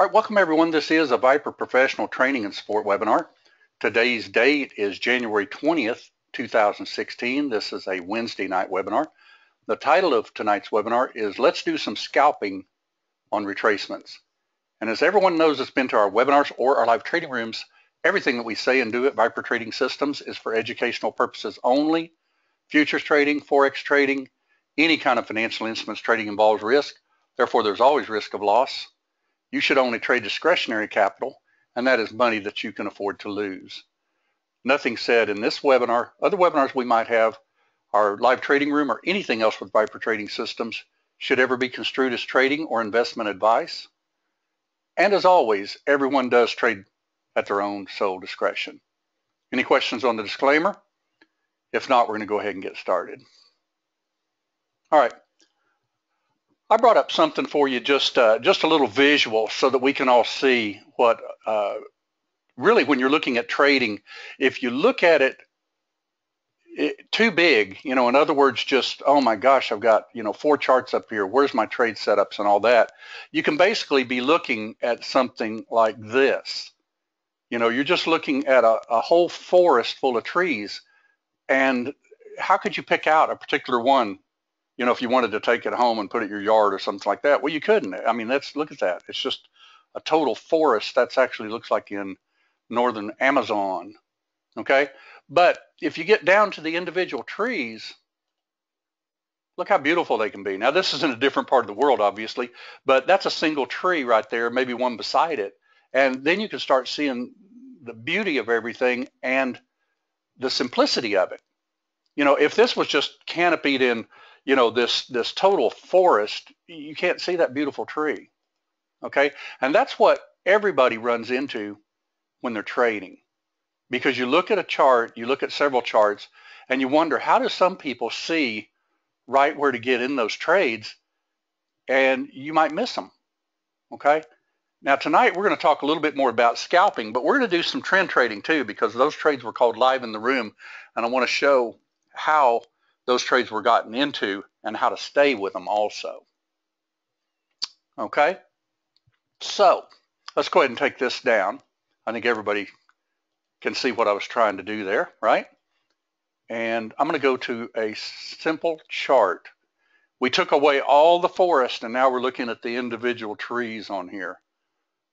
All right, welcome everyone. This is a Viper Professional Training and Support webinar. Today's date is January 20th, 2016. This is a Wednesday night webinar. The title of tonight's webinar is Let's Do Some Scalping on Retracements. And as everyone knows that's been to our webinars or our live trading rooms, everything that we say and do at Viper Trading Systems is for educational purposes only. Futures trading, Forex trading, any kind of financial instruments trading involves risk. Therefore, there's always risk of loss. You should only trade discretionary capital, and that is money that you can afford to lose. Nothing said in this webinar, other webinars we might have, our live trading room or anything else with Viper Trading Systems should ever be construed as trading or investment advice. And as always, everyone does trade at their own sole discretion. Any questions on the disclaimer? If not, we're going to go ahead and get started. All right. I brought up something for you, just uh, just a little visual, so that we can all see what uh, really when you're looking at trading, if you look at it, it, too big, you know, in other words, just oh my gosh, I've got you know four charts up here. Where's my trade setups and all that? You can basically be looking at something like this. You know, you're just looking at a, a whole forest full of trees, and how could you pick out a particular one you know, if you wanted to take it home and put it in your yard or something like that, well, you couldn't. I mean, that's look at that. It's just a total forest. That's actually looks like in northern Amazon. Okay, but if you get down to the individual trees, look how beautiful they can be. Now, this is in a different part of the world, obviously, but that's a single tree right there, maybe one beside it, and then you can start seeing the beauty of everything and the simplicity of it. You know, if this was just canopied in you know, this, this total forest, you can't see that beautiful tree. Okay. And that's what everybody runs into when they're trading because you look at a chart, you look at several charts and you wonder how do some people see right where to get in those trades and you might miss them. Okay. Now tonight we're going to talk a little bit more about scalping, but we're going to do some trend trading too because those trades were called live in the room and I want to show how those trades were gotten into and how to stay with them also. Okay, so let's go ahead and take this down. I think everybody can see what I was trying to do there, right? And I'm going to go to a simple chart. We took away all the forest and now we're looking at the individual trees on here.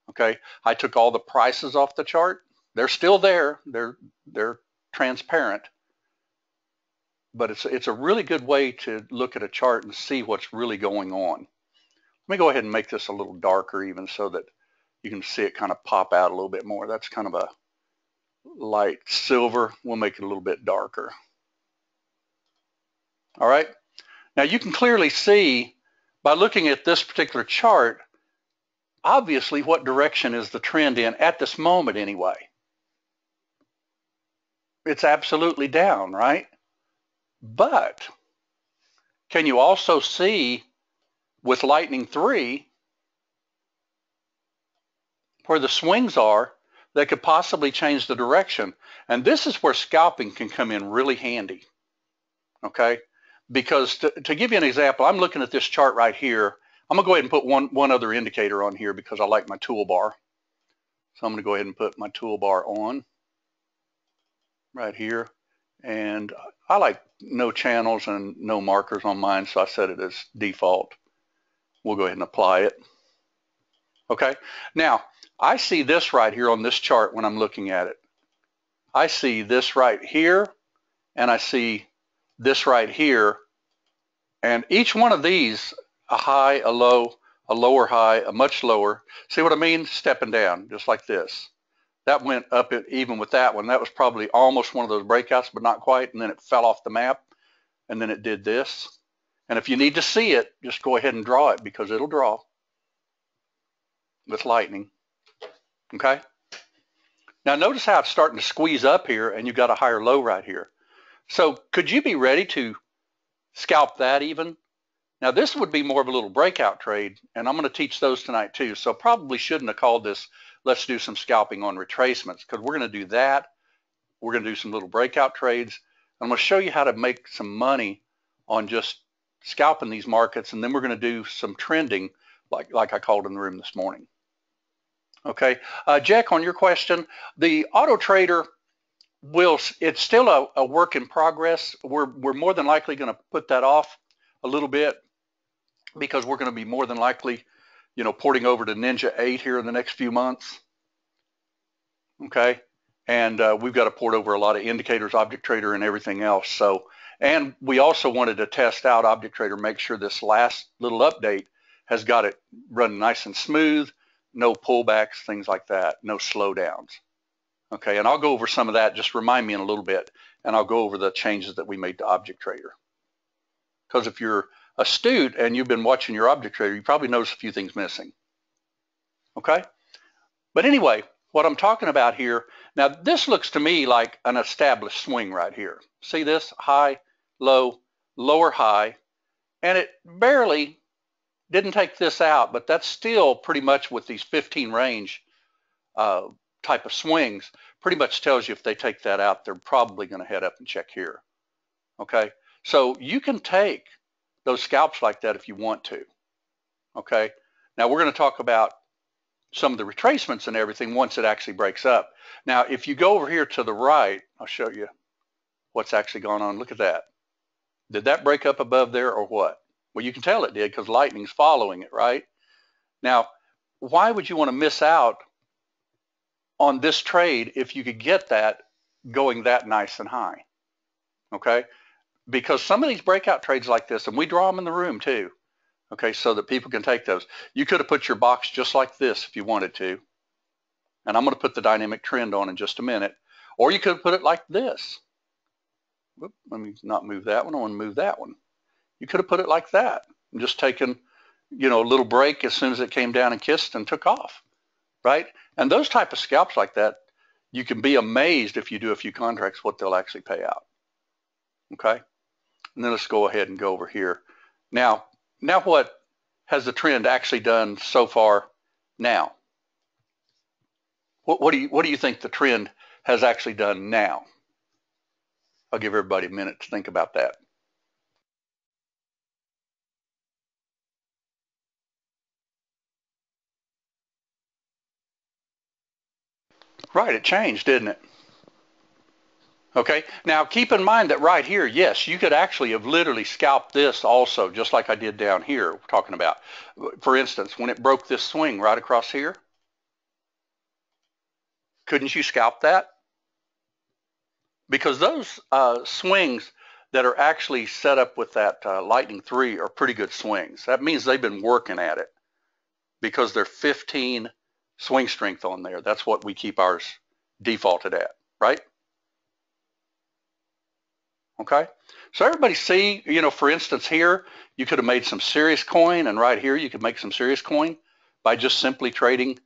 Okay, I took all the prices off the chart. They're still there. They're they're transparent but it's, it's a really good way to look at a chart and see what's really going on. Let me go ahead and make this a little darker even so that you can see it kind of pop out a little bit more. That's kind of a light silver. We'll make it a little bit darker. All right. Now you can clearly see by looking at this particular chart, obviously what direction is the trend in at this moment anyway. It's absolutely down, right? But can you also see with Lightning 3 where the swings are that could possibly change the direction? And this is where scalping can come in really handy. Okay? Because to, to give you an example, I'm looking at this chart right here. I'm going to go ahead and put one, one other indicator on here because I like my toolbar. So I'm going to go ahead and put my toolbar on right here. And I like no channels and no markers on mine, so I set it as default. We'll go ahead and apply it. Okay, now I see this right here on this chart when I'm looking at it. I see this right here, and I see this right here, and each one of these, a high, a low, a lower high, a much lower. See what I mean? Stepping down, just like this that went up it, even with that one. That was probably almost one of those breakouts, but not quite. And then it fell off the map, and then it did this. And if you need to see it, just go ahead and draw it because it'll draw with lightning. Okay? Now notice how it's starting to squeeze up here, and you've got a higher low right here. So could you be ready to scalp that even? Now this would be more of a little breakout trade, and I'm going to teach those tonight too. So probably shouldn't have called this let's do some scalping on retracements because we're going to do that. We're going to do some little breakout trades. I'm going to show you how to make some money on just scalping these markets, and then we're going to do some trending like, like I called in the room this morning. Okay, uh, Jack, on your question, the auto trader will, it's still a, a work in progress. We're, we're more than likely going to put that off a little bit because we're going to be more than likely, you know, porting over to Ninja 8 here in the next few months. Okay, and uh, we've got to port over a lot of indicators, Object Trader, and everything else. So, and we also wanted to test out Object Trader, make sure this last little update has got it run nice and smooth, no pullbacks, things like that, no slowdowns. Okay, and I'll go over some of that, just remind me in a little bit, and I'll go over the changes that we made to Object Trader. Because if you're astute and you've been watching your Object Trader, you probably notice a few things missing. Okay? But anyway, what I'm talking about here, now this looks to me like an established swing right here. See this? High, low, lower high, and it barely didn't take this out, but that's still pretty much with these 15 range uh, type of swings, pretty much tells you if they take that out, they're probably going to head up and check here. Okay, so you can take those scalps like that if you want to. Okay, now we're going to talk about some of the retracements and everything once it actually breaks up. Now, if you go over here to the right, I'll show you what's actually going on. Look at that. Did that break up above there or what? Well, you can tell it did because lightning's following it, right? Now, why would you want to miss out on this trade if you could get that going that nice and high? Okay? Because some of these breakout trades like this, and we draw them in the room too, okay, so that people can take those. You could have put your box just like this if you wanted to. And I'm going to put the dynamic trend on in just a minute. Or you could have put it like this. Whoop, let me not move that one. I want to move that one. You could have put it like that and just taken, you know, a little break as soon as it came down and kissed and took off, right? And those type of scalps like that, you can be amazed if you do a few contracts what they'll actually pay out. Okay? And then let's go ahead and go over here. Now, now what has the trend actually done so far now? What, what do you what do you think the trend has actually done now? I'll give everybody a minute to think about that. Right, it changed, didn't it? Okay, now keep in mind that right here, yes, you could actually have literally scalped this also, just like I did down here, talking about. For instance, when it broke this swing right across here, couldn't you scalp that? Because those uh, swings that are actually set up with that uh, Lightning 3 are pretty good swings. That means they've been working at it because they're 15 swing strength on there. That's what we keep ours defaulted at, right? Okay, so everybody see, you know, for instance here, you could have made some serious coin and right here you could make some serious coin by just simply trading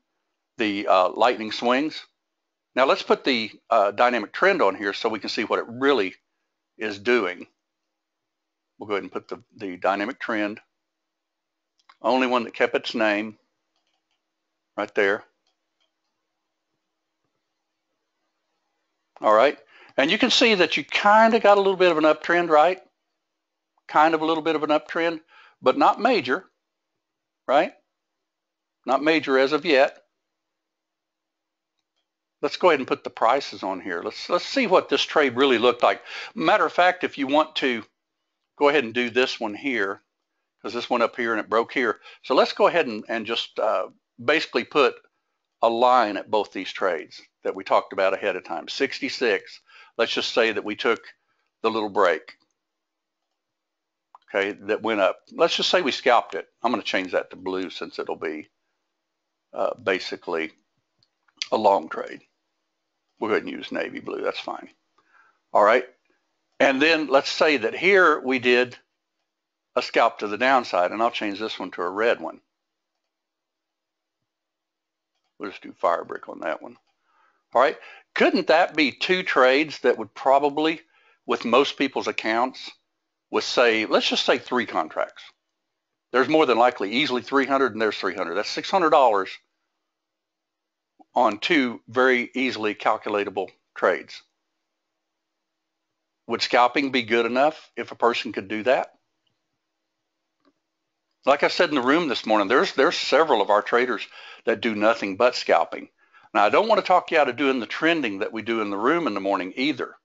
the uh, lightning swings. Now let's put the uh, dynamic trend on here so we can see what it really is doing. We'll go ahead and put the, the dynamic trend. Only one that kept its name right there. All right. And you can see that you kind of got a little bit of an uptrend, right? Kind of a little bit of an uptrend, but not major, right? Not major as of yet. Let's go ahead and put the prices on here. Let's let's see what this trade really looked like. Matter of fact, if you want to go ahead and do this one here, because this went up here and it broke here. So let's go ahead and, and just uh, basically put a line at both these trades that we talked about ahead of time. 66, let's just say that we took the little break, okay, that went up. Let's just say we scalped it. I'm going to change that to blue since it'll be uh, basically a long trade. We'll go ahead and use navy blue. That's fine. All right. And then let's say that here we did a scalp to the downside, and I'll change this one to a red one. We'll just do fire brick on that one. All right. Couldn't that be two trades that would probably, with most people's accounts, with say, let's just say three contracts. There's more than likely easily 300 and there's 300. That's $600 on two very easily calculatable trades. Would scalping be good enough if a person could do that? Like I said in the room this morning, there's there's several of our traders that do nothing but scalping. Now I don't want to talk you out of doing the trending that we do in the room in the morning either.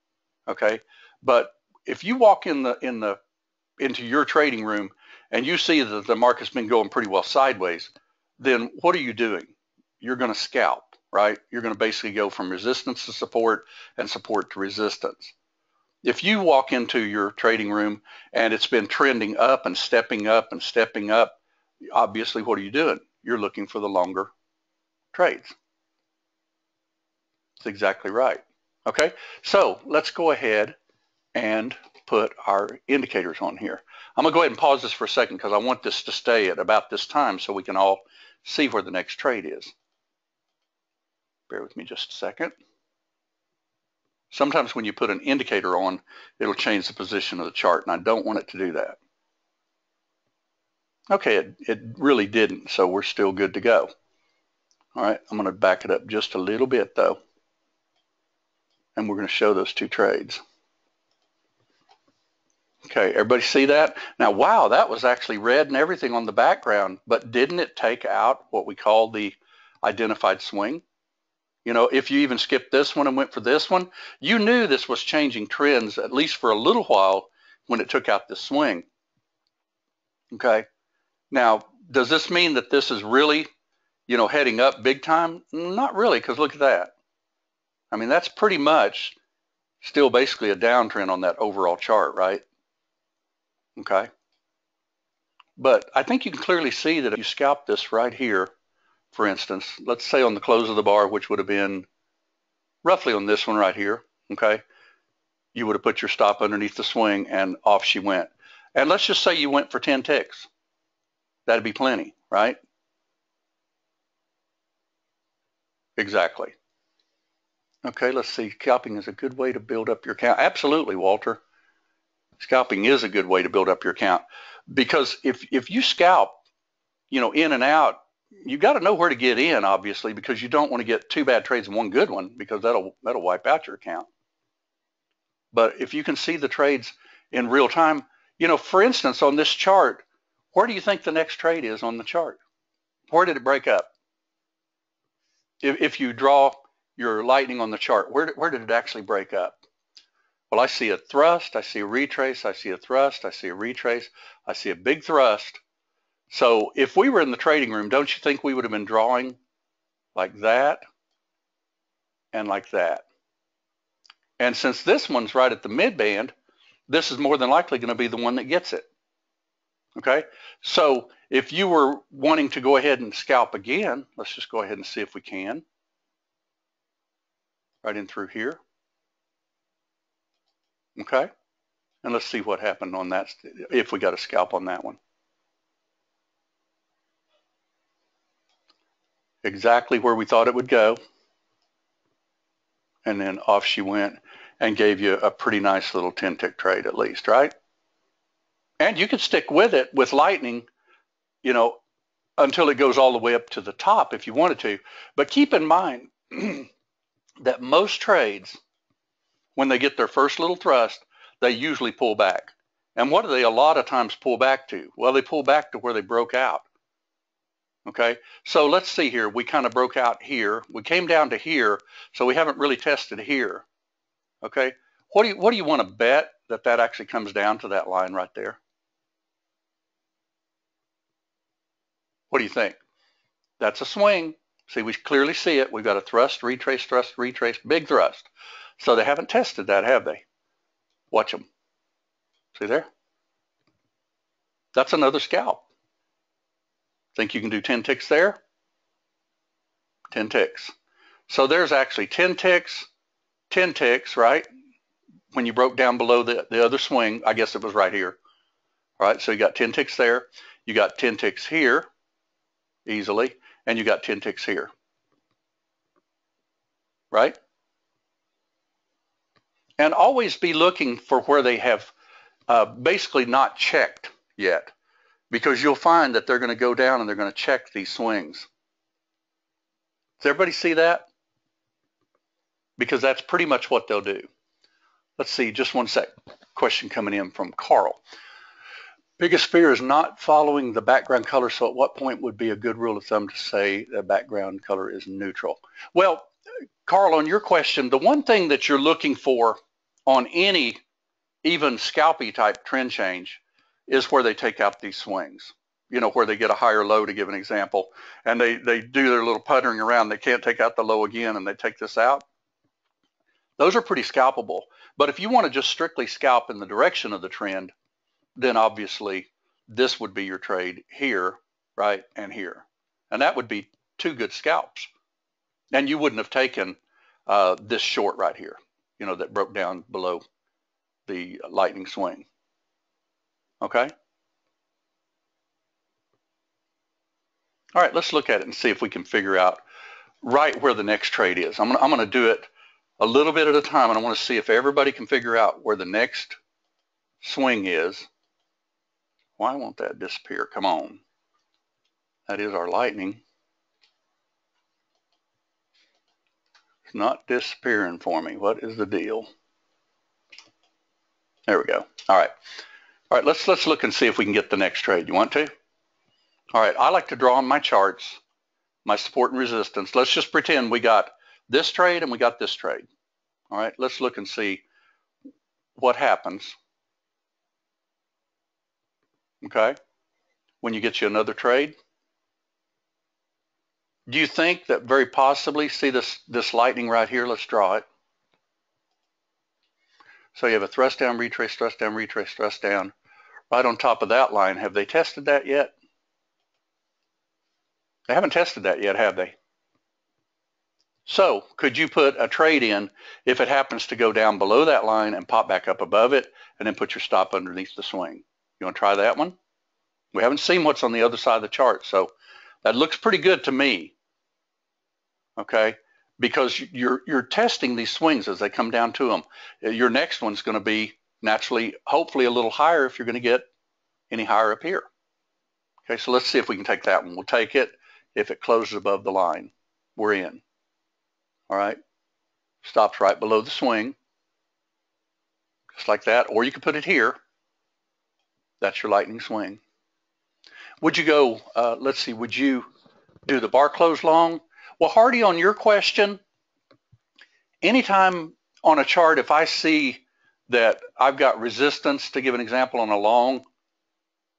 Okay, but if you walk in the in the into your trading room and you see that the market's been going pretty well sideways, then what are you doing? You're going to scalp, right? You're going to basically go from resistance to support and support to resistance. If you walk into your trading room and it's been trending up and stepping up and stepping up, obviously what are you doing? You're looking for the longer trades. That's exactly right. Okay, so let's go ahead and put our indicators on here. I'm gonna go ahead and pause this for a second because I want this to stay at about this time so we can all see where the next trade is. Bear with me just a second. Sometimes when you put an indicator on, it'll change the position of the chart, and I don't want it to do that. Okay, it, it really didn't, so we're still good to go. All right, I'm going to back it up just a little bit, though, and we're going to show those two trades. Okay, everybody see that? Now, wow, that was actually red and everything on the background, but didn't it take out what we call the identified swing? You know, if you even skipped this one and went for this one, you knew this was changing trends at least for a little while when it took out the swing. Okay. Now, does this mean that this is really, you know, heading up big time? Not really, because look at that. I mean, that's pretty much still basically a downtrend on that overall chart, right? Okay. But I think you can clearly see that if you scalp this right here, for instance, let's say on the close of the bar, which would have been roughly on this one right here, okay, you would have put your stop underneath the swing and off she went. And let's just say you went for 10 ticks. That'd be plenty, right? Exactly. Okay, let's see. Scalping is a good way to build up your account. Absolutely, Walter. Scalping is a good way to build up your account because if if you scalp, you know, in and out you got to know where to get in, obviously, because you don't want to get two bad trades and one good one because that'll that'll wipe out your account. But if you can see the trades in real time, you know, for instance, on this chart, where do you think the next trade is on the chart? Where did it break up? If, if you draw your lightning on the chart, where, where did it actually break up? Well, I see a thrust, I see a retrace, I see a thrust, I see a retrace, I see a big thrust, so if we were in the trading room, don't you think we would have been drawing like that and like that? And since this one's right at the mid band, this is more than likely going to be the one that gets it. Okay, so if you were wanting to go ahead and scalp again, let's just go ahead and see if we can. Right in through here. Okay, and let's see what happened on that, if we got a scalp on that one. exactly where we thought it would go. And then off she went and gave you a pretty nice little 10 tick trade at least, right? And you could stick with it with lightning, you know, until it goes all the way up to the top if you wanted to. But keep in mind that most trades, when they get their first little thrust, they usually pull back. And what do they a lot of times pull back to? Well, they pull back to where they broke out. Okay, so let's see here. We kind of broke out here. We came down to here, so we haven't really tested here. Okay, what do you what do you want to bet that that actually comes down to that line right there? What do you think? That's a swing. See, we clearly see it. We've got a thrust, retrace, thrust, retrace, big thrust. So they haven't tested that, have they? Watch them. See there? That's another scalp. Think you can do 10 ticks there? 10 ticks. So there's actually 10 ticks, 10 ticks, right? When you broke down below the, the other swing, I guess it was right here. All right, so you got 10 ticks there. You got 10 ticks here easily, and you got 10 ticks here. Right? And always be looking for where they have uh, basically not checked yet because you'll find that they're going to go down and they're going to check these swings. Does everybody see that? Because that's pretty much what they'll do. Let's see, just one sec. Question coming in from Carl. Biggest fear is not following the background color. So at what point would be a good rule of thumb to say the background color is neutral? Well, Carl, on your question, the one thing that you're looking for on any even scalpy type trend change is where they take out these swings. You know, where they get a higher low to give an example, and they, they do their little puttering around. They can't take out the low again, and they take this out. Those are pretty scalpable. But if you want to just strictly scalp in the direction of the trend, then obviously this would be your trade here, right, and here. And that would be two good scalps. And you wouldn't have taken uh, this short right here, you know, that broke down below the lightning swing. Okay? All right, let's look at it and see if we can figure out right where the next trade is. I'm I'm gonna do it a little bit at a time and I wanna see if everybody can figure out where the next swing is. Why won't that disappear? Come on. That is our lightning. It's not disappearing for me. What is the deal? There we go. All right. All right, let's let's look and see if we can get the next trade. You want to? All right, I like to draw on my charts, my support and resistance. Let's just pretend we got this trade and we got this trade. All right, let's look and see what happens. Okay, when you get you another trade. Do you think that very possibly, see this, this lightning right here, let's draw it. So you have a thrust down, retrace, thrust down, retrace, thrust down. Right on top of that line, have they tested that yet? They haven't tested that yet, have they? So could you put a trade in if it happens to go down below that line and pop back up above it and then put your stop underneath the swing? You want to try that one? We haven't seen what's on the other side of the chart, so that looks pretty good to me. Okay because you're you're testing these swings as they come down to them. Uh, your next one's going to be naturally, hopefully, a little higher if you're going to get any higher up here. Okay, so let's see if we can take that one. We'll take it. If it closes above the line, we're in. All right, stops right below the swing, just like that. Or you can put it here. That's your lightning swing. Would you go? Uh, let's see. Would you do the bar close long? Well, Hardy, on your question, anytime on a chart, if I see that I've got resistance, to give an example on a long,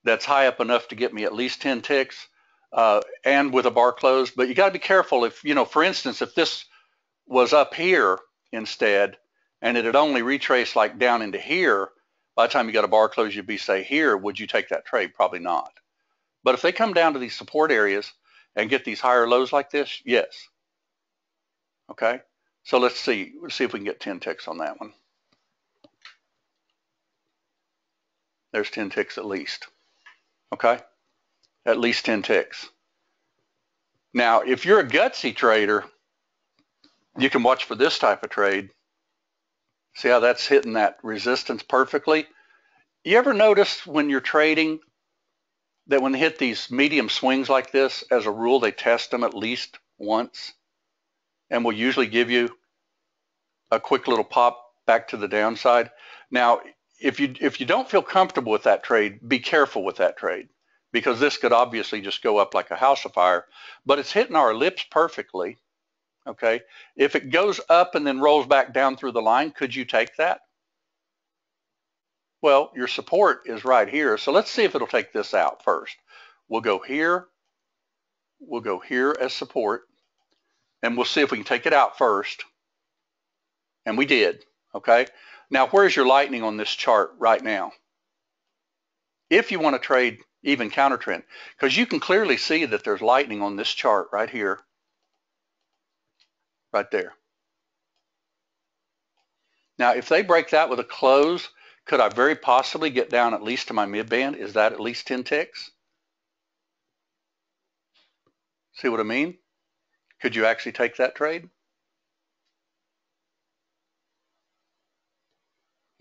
that's high up enough to get me at least 10 ticks, uh, and with a bar close, but you got to be careful if, you know, for instance, if this was up here instead, and it had only retraced like down into here, by the time you got a bar close, you'd be say here, would you take that trade? Probably not. But if they come down to these support areas, and get these higher lows like this? Yes. Okay, so let's see. Let's see if we can get 10 ticks on that one. There's 10 ticks at least. Okay, at least 10 ticks. Now, if you're a gutsy trader, you can watch for this type of trade. See how that's hitting that resistance perfectly? You ever notice when you're trading that when they hit these medium swings like this, as a rule, they test them at least once and will usually give you a quick little pop back to the downside. Now, if you if you don't feel comfortable with that trade, be careful with that trade because this could obviously just go up like a house of fire, but it's hitting our lips perfectly. Okay. If it goes up and then rolls back down through the line, could you take that? Well, your support is right here. So let's see if it'll take this out first. We'll go here. We'll go here as support. And we'll see if we can take it out first. And we did. Okay. Now, where's your lightning on this chart right now? If you want to trade even counter trend, because you can clearly see that there's lightning on this chart right here, right there. Now, if they break that with a close, could I very possibly get down at least to my mid-band? Is that at least 10 ticks? See what I mean? Could you actually take that trade?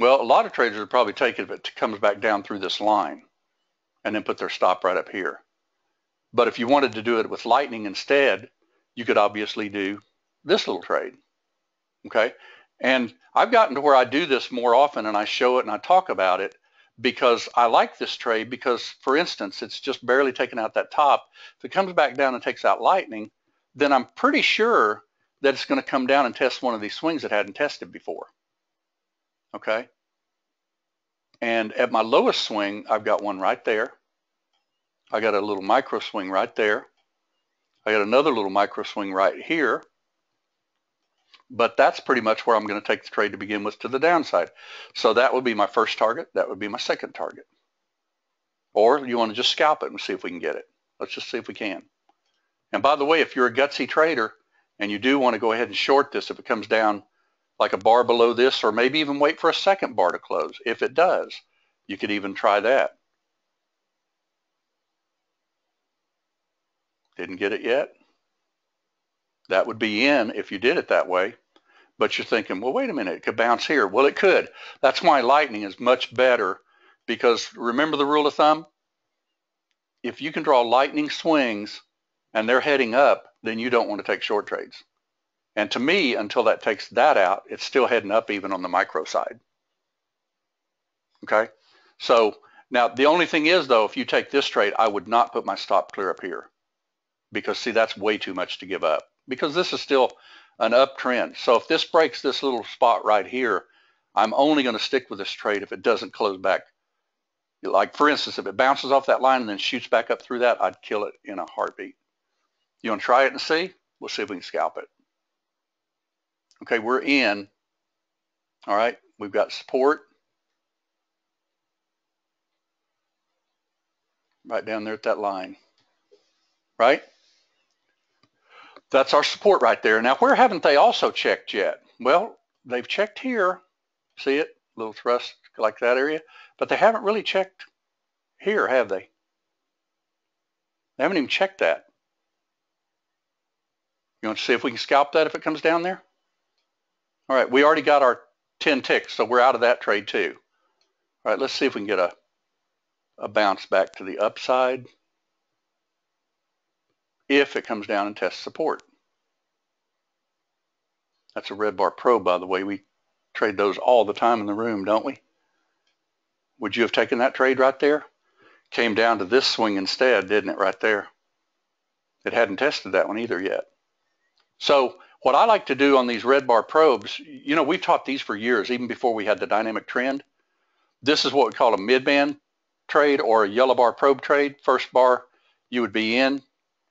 Well, a lot of traders would probably take it if it comes back down through this line and then put their stop right up here. But if you wanted to do it with lightning instead, you could obviously do this little trade. Okay. And I've gotten to where I do this more often and I show it and I talk about it because I like this trade because, for instance, it's just barely taken out that top. If it comes back down and takes out lightning, then I'm pretty sure that it's going to come down and test one of these swings it hadn't tested before. Okay? And at my lowest swing, I've got one right there. I got a little micro swing right there. I got another little micro swing right here. But that's pretty much where I'm going to take the trade to begin with to the downside. So that would be my first target. That would be my second target. Or you want to just scalp it and see if we can get it. Let's just see if we can. And by the way, if you're a gutsy trader and you do want to go ahead and short this if it comes down like a bar below this or maybe even wait for a second bar to close. If it does, you could even try that. Didn't get it yet? That would be in if you did it that way. But you're thinking, well, wait a minute, it could bounce here. Well, it could. That's why lightning is much better because remember the rule of thumb? If you can draw lightning swings and they're heading up, then you don't want to take short trades. And to me, until that takes that out, it's still heading up even on the micro side. Okay? So now the only thing is though, if you take this trade, I would not put my stop clear up here because see, that's way too much to give up because this is still an uptrend. So if this breaks this little spot right here, I'm only going to stick with this trade if it doesn't close back. Like for instance, if it bounces off that line and then shoots back up through that, I'd kill it in a heartbeat. You want to try it and see? We'll see if we can scalp it. Okay, we're in. All right, we've got support. Right down there at that line. Right? That's our support right there. Now, where haven't they also checked yet? Well, they've checked here. See it? Little thrust like that area. But they haven't really checked here, have they? They haven't even checked that. You want to see if we can scalp that if it comes down there? All right, we already got our 10 ticks, so we're out of that trade too. All right, let's see if we can get a, a bounce back to the upside if it comes down and tests support. That's a red bar probe, by the way. We trade those all the time in the room, don't we? Would you have taken that trade right there? Came down to this swing instead, didn't it, right there? It hadn't tested that one either yet. So what I like to do on these red bar probes, you know, we've taught these for years, even before we had the dynamic trend. This is what we call a midband trade or a yellow bar probe trade. First bar you would be in,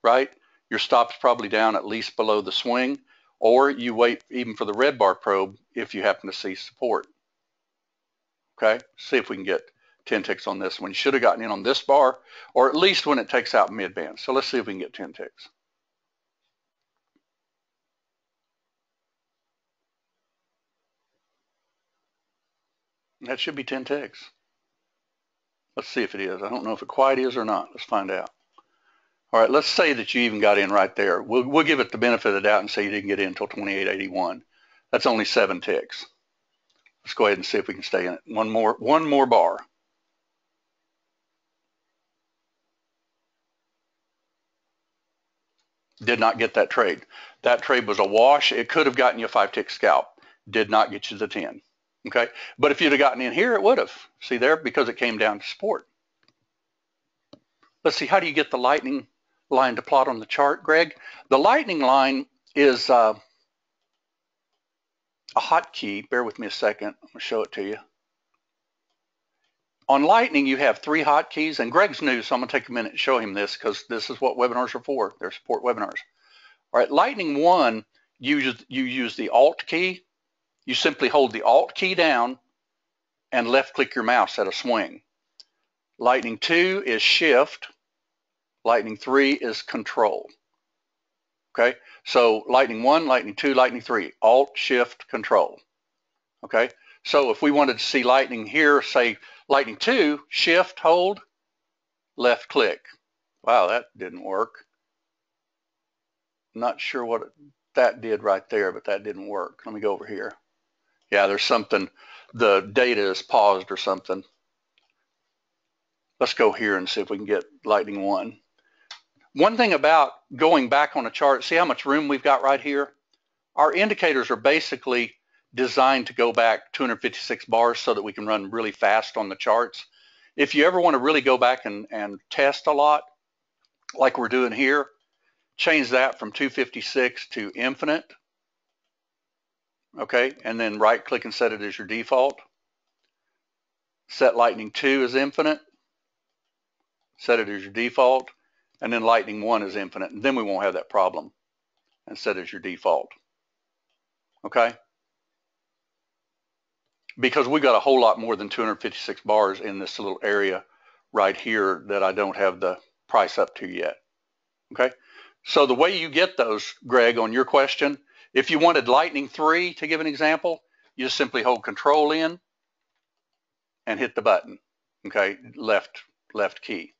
right? Your stop's probably down at least below the swing, or you wait even for the red bar probe if you happen to see support. Okay, see if we can get 10 ticks on this one. You should have gotten in on this bar, or at least when it takes out midband. So let's see if we can get 10 ticks. That should be 10 ticks. Let's see if it is. I don't know if it quite is or not. Let's find out. All right, let's say that you even got in right there. We'll, we'll give it the benefit of the doubt and say you didn't get in until 2881. That's only seven ticks. Let's go ahead and see if we can stay in it. One more, one more bar. Did not get that trade. That trade was a wash. It could have gotten you a five tick scalp. Did not get you the 10. Okay, but if you'd have gotten in here, it would have. See there, because it came down to support. Let's see, how do you get the lightning line to plot on the chart, Greg. The lightning line is uh, a hotkey. Bear with me a second. I'm going to show it to you. On Lightning, you have three hotkeys, and Greg's new, so I'm going to take a minute and show him this because this is what webinars are for. They're support webinars. All right, Lightning 1, you use, you use the Alt key. You simply hold the Alt key down and left-click your mouse at a swing. Lightning 2 is Shift. Lightning 3 is control. Okay, so Lightning 1, Lightning 2, Lightning 3, Alt, Shift, Control. Okay, so if we wanted to see Lightning here, say Lightning 2, Shift, hold, left click. Wow, that didn't work. Not sure what that did right there, but that didn't work. Let me go over here. Yeah, there's something, the data is paused or something. Let's go here and see if we can get Lightning 1. One thing about going back on a chart, see how much room we've got right here? Our indicators are basically designed to go back 256 bars so that we can run really fast on the charts. if you ever want to really go back and, and test a lot, like we're doing here, change that from 256 to infinite. Okay, and then right click and set it as your default. Set lightning 2 as infinite. Set it as your default. And then lightning 1 is infinite. And then we won't have that problem. And set as your default. Okay? Because we got a whole lot more than 256 bars in this little area right here that I don't have the price up to yet. Okay? So the way you get those, Greg, on your question, if you wanted Lightning 3 to give an example, you just simply hold Control in and hit the button. Okay, left left key.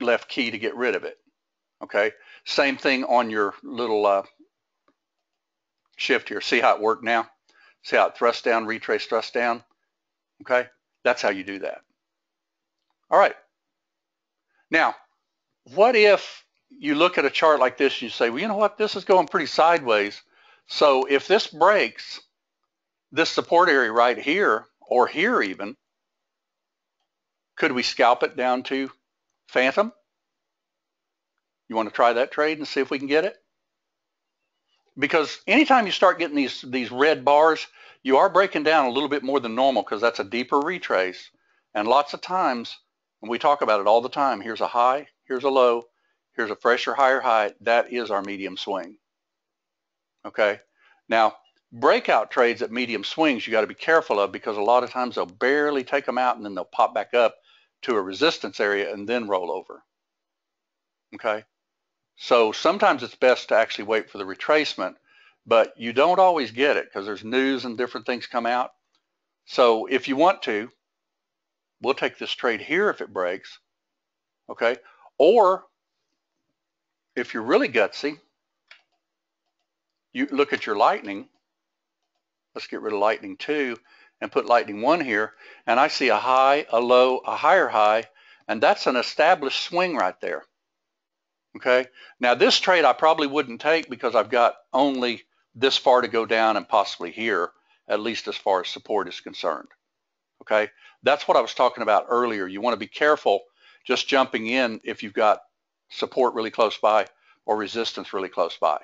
Left key to get rid of it. Okay, same thing on your little uh, shift here. See how it worked now? See how it thrust down, retrace thrust down? Okay, that's how you do that. All right. Now, what if you look at a chart like this and you say, well, you know what, this is going pretty sideways. So if this breaks, this support area right here, or here even, could we scalp it down to Phantom? You want to try that trade and see if we can get it? Because anytime you start getting these, these red bars, you are breaking down a little bit more than normal because that's a deeper retrace. And lots of times, and we talk about it all the time, here's a high, here's a low, Here's a fresher higher high. That is our medium swing. Okay. Now, breakout trades at medium swings you got to be careful of because a lot of times they'll barely take them out and then they'll pop back up to a resistance area and then roll over. Okay. So sometimes it's best to actually wait for the retracement, but you don't always get it because there's news and different things come out. So if you want to, we'll take this trade here if it breaks. Okay. Or if you're really gutsy, you look at your lightning. Let's get rid of lightning 2 and put lightning 1 here. And I see a high, a low, a higher high, and that's an established swing right there. Okay. Now this trade I probably wouldn't take because I've got only this far to go down and possibly here, at least as far as support is concerned. Okay. That's what I was talking about earlier. You want to be careful just jumping in if you've got support really close by or resistance really close by.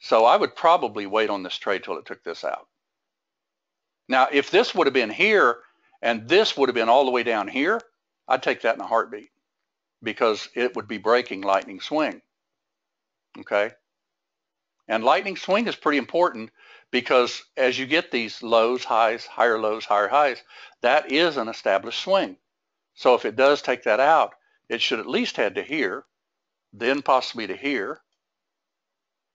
So I would probably wait on this trade till it took this out. Now, if this would have been here and this would have been all the way down here, I'd take that in a heartbeat because it would be breaking lightning swing. Okay. And lightning swing is pretty important because as you get these lows, highs, higher lows, higher highs, that is an established swing. So if it does take that out, it should at least head to here then possibly to here,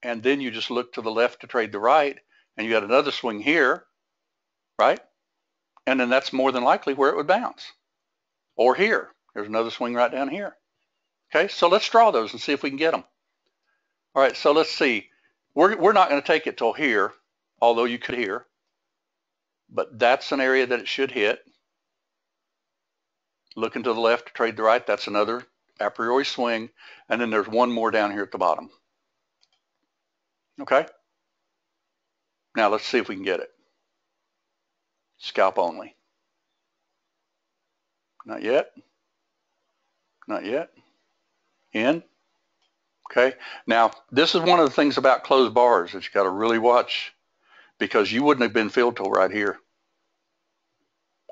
and then you just look to the left to trade the right, and you got another swing here, right? And then that's more than likely where it would bounce. Or here. There's another swing right down here. Okay, so let's draw those and see if we can get them. All right, so let's see. We're, we're not going to take it till here, although you could here. But that's an area that it should hit. Looking to the left to trade the right, that's another a priori swing, and then there's one more down here at the bottom. Okay? Now let's see if we can get it. Scalp only. Not yet. Not yet. In. Okay. Now, this is one of the things about closed bars that you got to really watch because you wouldn't have been filled till right here.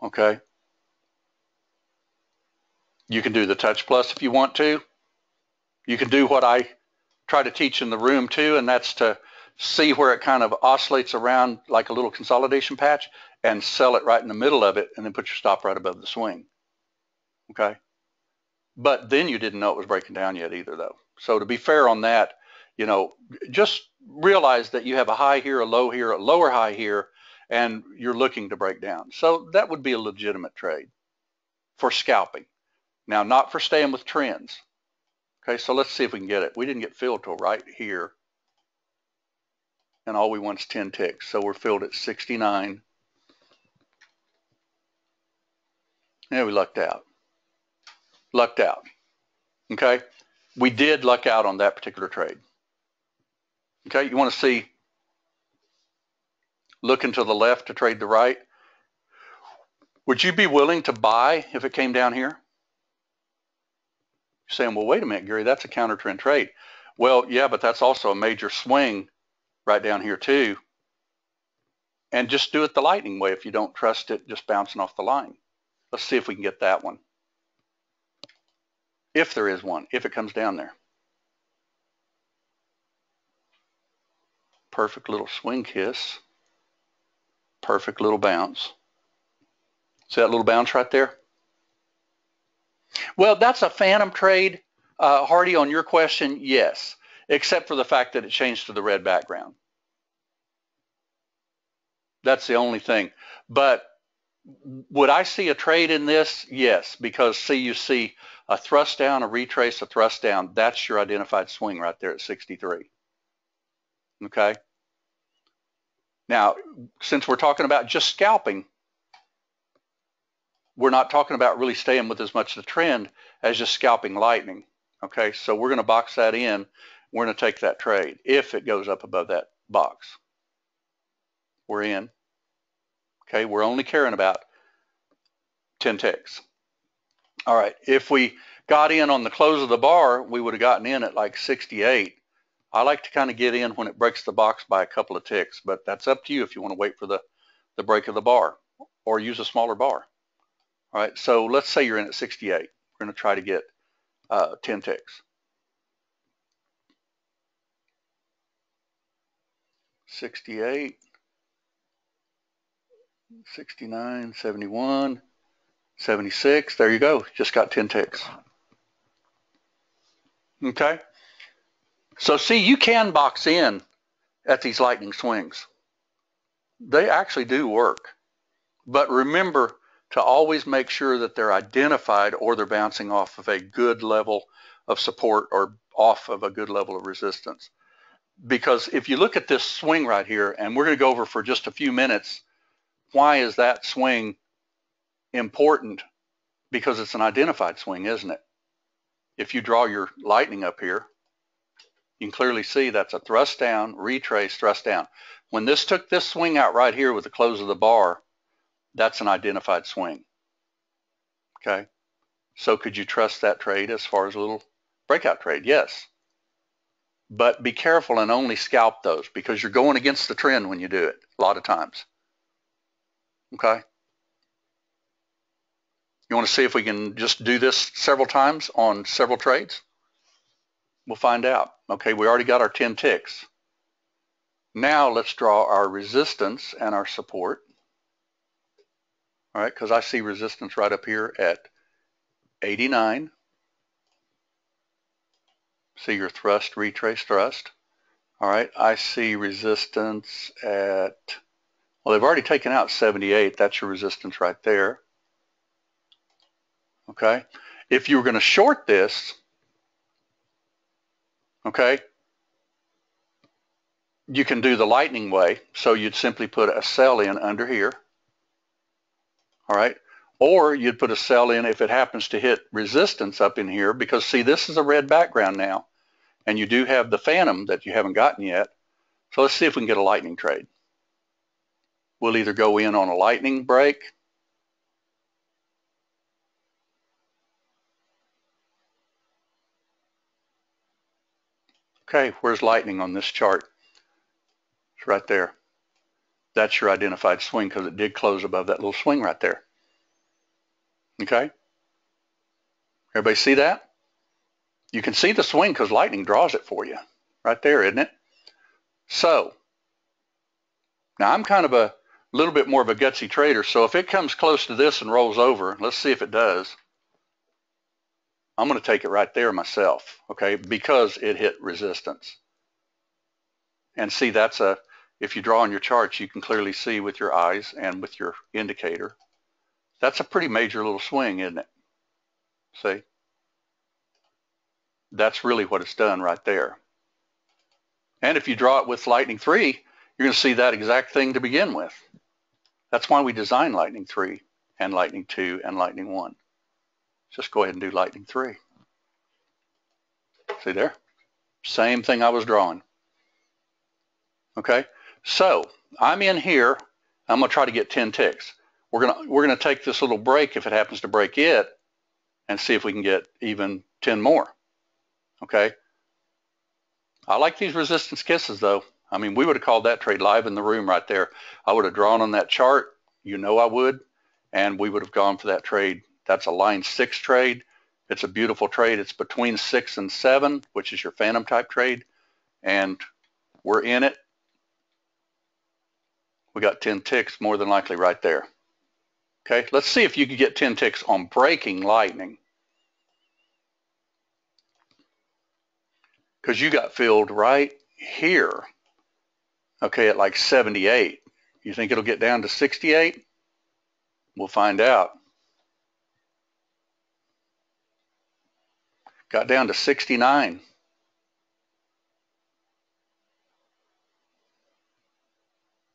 Okay. You can do the touch plus if you want to. You can do what I try to teach in the room too, and that's to see where it kind of oscillates around like a little consolidation patch and sell it right in the middle of it and then put your stop right above the swing. Okay. But then you didn't know it was breaking down yet either though. So to be fair on that, you know, just realize that you have a high here, a low here, a lower high here, and you're looking to break down. So that would be a legitimate trade for scalping. Now, not for staying with trends. Okay, so let's see if we can get it. We didn't get filled till right here. And all we want is 10 ticks. So we're filled at 69. Yeah, we lucked out. Lucked out. Okay? We did luck out on that particular trade. Okay, you want to see looking to the left to trade the right. Would you be willing to buy if it came down here? You're saying, well, wait a minute, Gary, that's a counter trend trade. Well, yeah, but that's also a major swing right down here too. And just do it the lightning way if you don't trust it just bouncing off the line. Let's see if we can get that one. If there is one, if it comes down there. Perfect little swing kiss. Perfect little bounce. See that little bounce right there? Well, that's a phantom trade. Uh, Hardy, on your question, yes, except for the fact that it changed to the red background. That's the only thing. But would I see a trade in this? Yes, because see, you see a thrust down, a retrace, a thrust down. That's your identified swing right there at 63. Okay. Now, since we're talking about just scalping, we're not talking about really staying with as much of the trend as just scalping lightning. Okay, so we're going to box that in. We're going to take that trade if it goes up above that box. We're in. Okay, we're only caring about 10 ticks. All right, if we got in on the close of the bar, we would have gotten in at like 68. I like to kind of get in when it breaks the box by a couple of ticks, but that's up to you if you want to wait for the, the break of the bar or use a smaller bar. All right, so let's say you're in at 68. We're going to try to get uh, 10 ticks. 68, 69, 71, 76. There you go. Just got 10 ticks. Okay. So see, you can box in at these lightning swings. They actually do work. But remember, to always make sure that they're identified or they're bouncing off of a good level of support or off of a good level of resistance. Because if you look at this swing right here, and we're going to go over for just a few minutes, why is that swing important? Because it's an identified swing, isn't it? If you draw your lightning up here, you can clearly see that's a thrust down, retrace, thrust down. When this took this swing out right here with the close of the bar, that's an identified swing. Okay. So could you trust that trade as far as a little breakout trade? Yes. But be careful and only scalp those because you're going against the trend when you do it a lot of times. Okay. You want to see if we can just do this several times on several trades? We'll find out. Okay, we already got our 10 ticks. Now let's draw our resistance and our support all right, because I see resistance right up here at 89. See your thrust, retrace thrust. All right, I see resistance at, well, they've already taken out 78. That's your resistance right there. Okay, if you were going to short this, okay, you can do the lightning way. So you'd simply put a sell in under here all right? Or you'd put a sell in if it happens to hit resistance up in here because see, this is a red background now and you do have the phantom that you haven't gotten yet. So let's see if we can get a lightning trade. We'll either go in on a lightning break Okay, where's lightning on this chart? It's right there that's your identified swing because it did close above that little swing right there. Okay? Everybody see that? You can see the swing because lightning draws it for you. Right there, isn't it? So, now I'm kind of a little bit more of a gutsy trader, so if it comes close to this and rolls over, let's see if it does. I'm going to take it right there myself, okay, because it hit resistance. And see, that's a if you draw on your charts, you can clearly see with your eyes and with your indicator. That's a pretty major little swing, isn't it? See? That's really what it's done right there. And if you draw it with Lightning 3, you're going to see that exact thing to begin with. That's why we designed Lightning 3 and Lightning 2 and Lightning 1. Just go ahead and do Lightning 3. See there? Same thing I was drawing. Okay? So I'm in here. I'm going to try to get 10 ticks. We're we're gonna we're gonna take this little break if it happens to break it, and see if we can get even 10 more. Okay. I like these resistance kisses though. I mean, we would have called that trade live in the room right there. I would have drawn on that chart. You know I would. And we would have gone for that trade. That's a line six trade. It's a beautiful trade. It's between six and seven, which is your phantom type trade. And we're in it. We got 10 ticks more than likely right there. Okay, let's see if you could get 10 ticks on breaking lightning. Because you got filled right here. Okay, at like 78. You think it'll get down to 68? We'll find out. Got down to 69.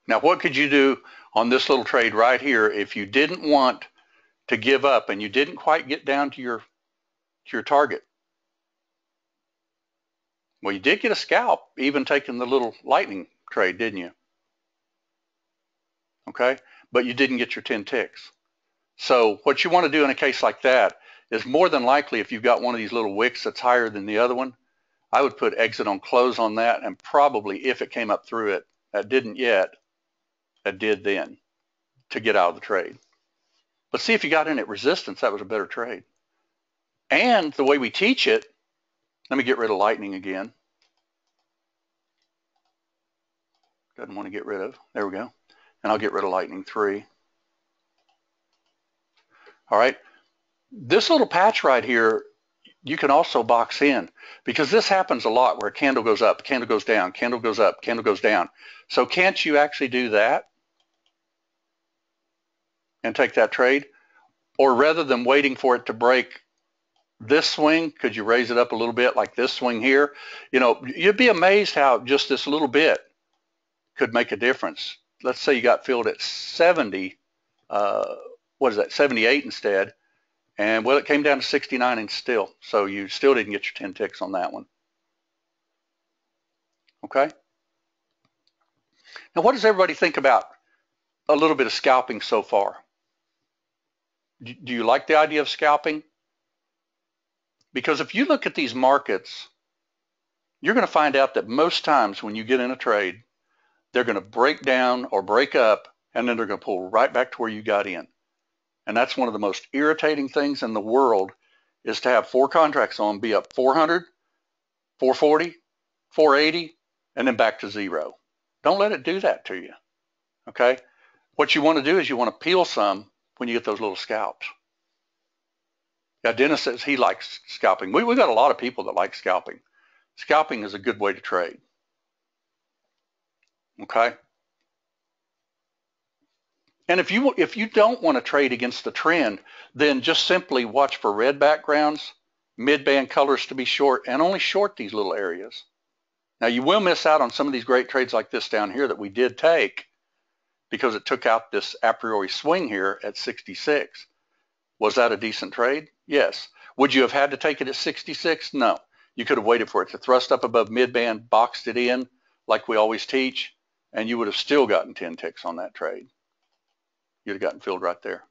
Now, what could you do on this little trade right here if you didn't want to give up and you didn't quite get down to your, to your target? Well, you did get a scalp, even taking the little lightning trade, didn't you? Okay, but you didn't get your 10 ticks. So what you want to do in a case like that is more than likely if you've got one of these little wicks that's higher than the other one, I would put exit on close on that and probably if it came up through it, that didn't yet, that did then to get out of the trade. But see if you got in at resistance, that was a better trade. And the way we teach it, let me get rid of lightning again. Doesn't want to get rid of. There we go. And I'll get rid of lightning 3. All right. This little patch right here, you can also box in because this happens a lot where a candle goes up, candle goes down, candle goes up, candle goes down. So can't you actually do that and take that trade? Or rather than waiting for it to break this swing, could you raise it up a little bit like this swing here? You know, you'd be amazed how just this little bit could make a difference. Let's say you got filled at 70, uh, what is that, 78 instead. And well, it came down to 69 and still. So you still didn't get your 10 ticks on that one. Okay. Now, what does everybody think about a little bit of scalping so far? Do you like the idea of scalping? Because if you look at these markets, you're going to find out that most times when you get in a trade, they're going to break down or break up, and then they're going to pull right back to where you got in. And that's one of the most irritating things in the world is to have four contracts on, be up 400, 440, 480, and then back to zero. Don't let it do that to you. Okay? What you want to do is you want to peel some when you get those little scalps. Yeah, Dennis says he likes scalping. We, we've got a lot of people that like scalping. Scalping is a good way to trade. Okay? And if you if you don't want to trade against the trend, then just simply watch for red backgrounds, mid-band colors to be short, and only short these little areas. Now you will miss out on some of these great trades like this down here that we did take because it took out this a priori swing here at 66. Was that a decent trade? Yes. Would you have had to take it at 66? No. You could have waited for it to thrust up above mid-band, boxed it in like we always teach, and you would have still gotten 10 ticks on that trade. You'd have gotten filled right there.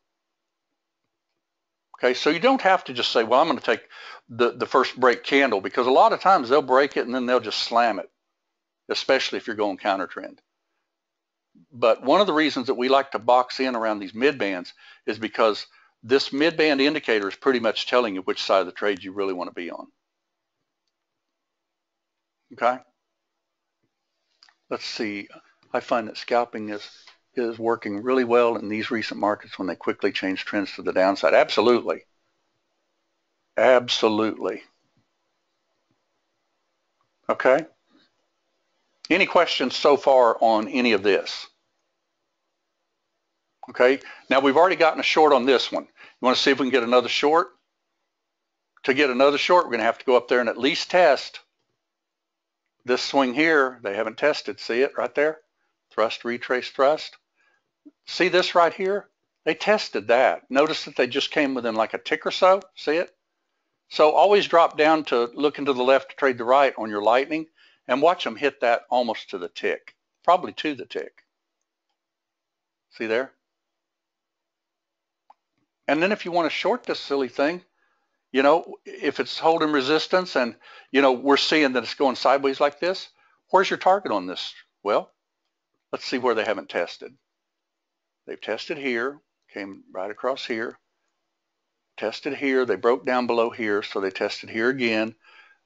Okay, so you don't have to just say, well, I'm going to take the, the first break candle because a lot of times they'll break it and then they'll just slam it, especially if you're going counter trend. But one of the reasons that we like to box in around these mid bands is because this mid band indicator is pretty much telling you which side of the trade you really want to be on. Okay. Let's see. I find that scalping is is working really well in these recent markets when they quickly change trends to the downside. Absolutely. Absolutely. Okay. Any questions so far on any of this? Okay. Now we've already gotten a short on this one. You want to see if we can get another short? To get another short, we're going to have to go up there and at least test this swing here. They haven't tested. See it right there? Thrust, retrace, thrust. See this right here? They tested that. Notice that they just came within like a tick or so. See it? So always drop down to look into the left to trade the right on your lightning and watch them hit that almost to the tick, probably to the tick. See there? And then if you want to short this silly thing, you know, if it's holding resistance and, you know, we're seeing that it's going sideways like this, where's your target on this? Well, let's see where they haven't tested. They've tested here, came right across here, tested here, they broke down below here, so they tested here again.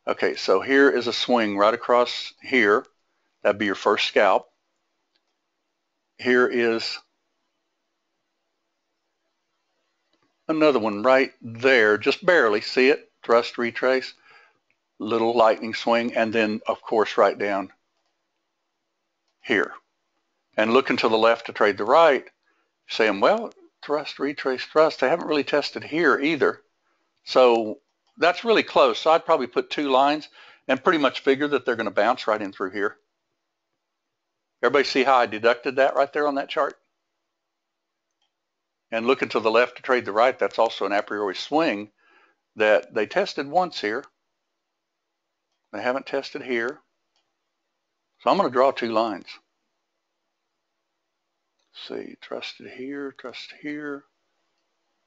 Okay, so here is a swing right across here. That'd be your first scalp. Here is another one right there, just barely. See it? Thrust, retrace, little lightning swing, and then, of course, right down here. And looking to the left to trade the right, saying, well, thrust, retrace, thrust. They haven't really tested here either. So that's really close. So I'd probably put two lines and pretty much figure that they're going to bounce right in through here. Everybody see how I deducted that right there on that chart? And looking to the left to trade the right, that's also an a priori swing that they tested once here. They haven't tested here. So I'm going to draw two lines. See, trusted here, trusted here.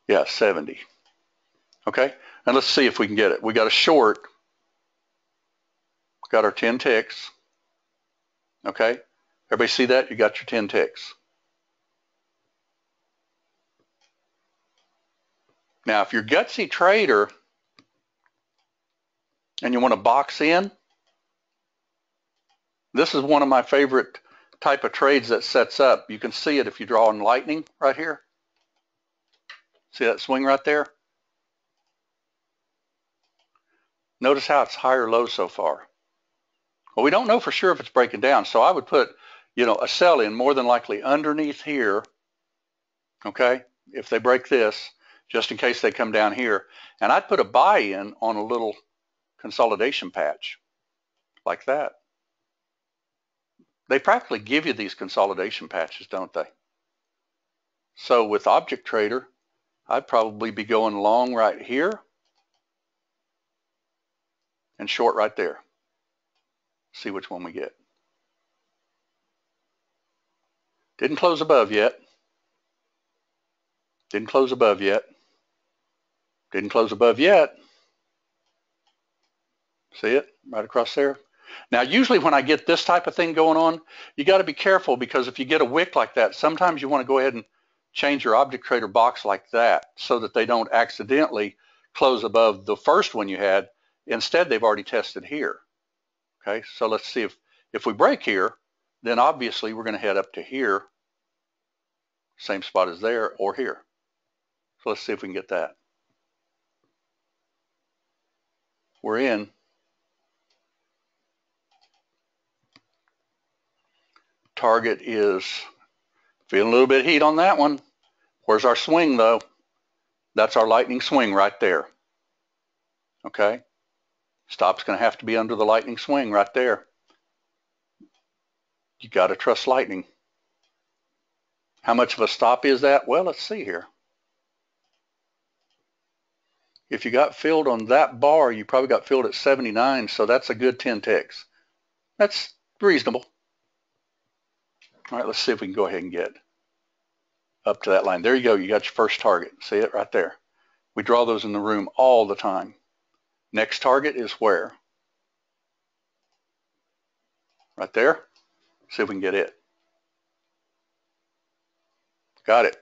Yeah, 70. Okay, and let's see if we can get it. We got a short. Got our 10 ticks. Okay, everybody see that? You got your 10 ticks. Now, if you're gutsy trader and you want to box in, this is one of my favorite type of trades that sets up. You can see it if you draw in lightning right here. See that swing right there? Notice how it's high or low so far. Well, we don't know for sure if it's breaking down, so I would put, you know, a sell in more than likely underneath here, okay, if they break this, just in case they come down here. And I'd put a buy in on a little consolidation patch like that. They practically give you these consolidation patches, don't they? So with Object Trader, I'd probably be going long right here and short right there. See which one we get. Didn't close above yet. Didn't close above yet. Didn't close above yet. See it right across there? Now, usually when I get this type of thing going on, you got to be careful because if you get a wick like that, sometimes you want to go ahead and change your object trader box like that so that they don't accidentally close above the first one you had. Instead, they've already tested here. Okay, so let's see if, if we break here, then obviously we're going to head up to here, same spot as there, or here. So let's see if we can get that. We're in. Target is feeling a little bit of heat on that one. Where's our swing though? That's our lightning swing right there. Okay. Stop's going to have to be under the lightning swing right there. You got to trust lightning. How much of a stop is that? Well, let's see here. If you got filled on that bar, you probably got filled at 79, so that's a good 10 ticks. That's reasonable. All right, let's see if we can go ahead and get up to that line. There you go. You got your first target. See it right there. We draw those in the room all the time. Next target is where? Right there. See if we can get it. Got it.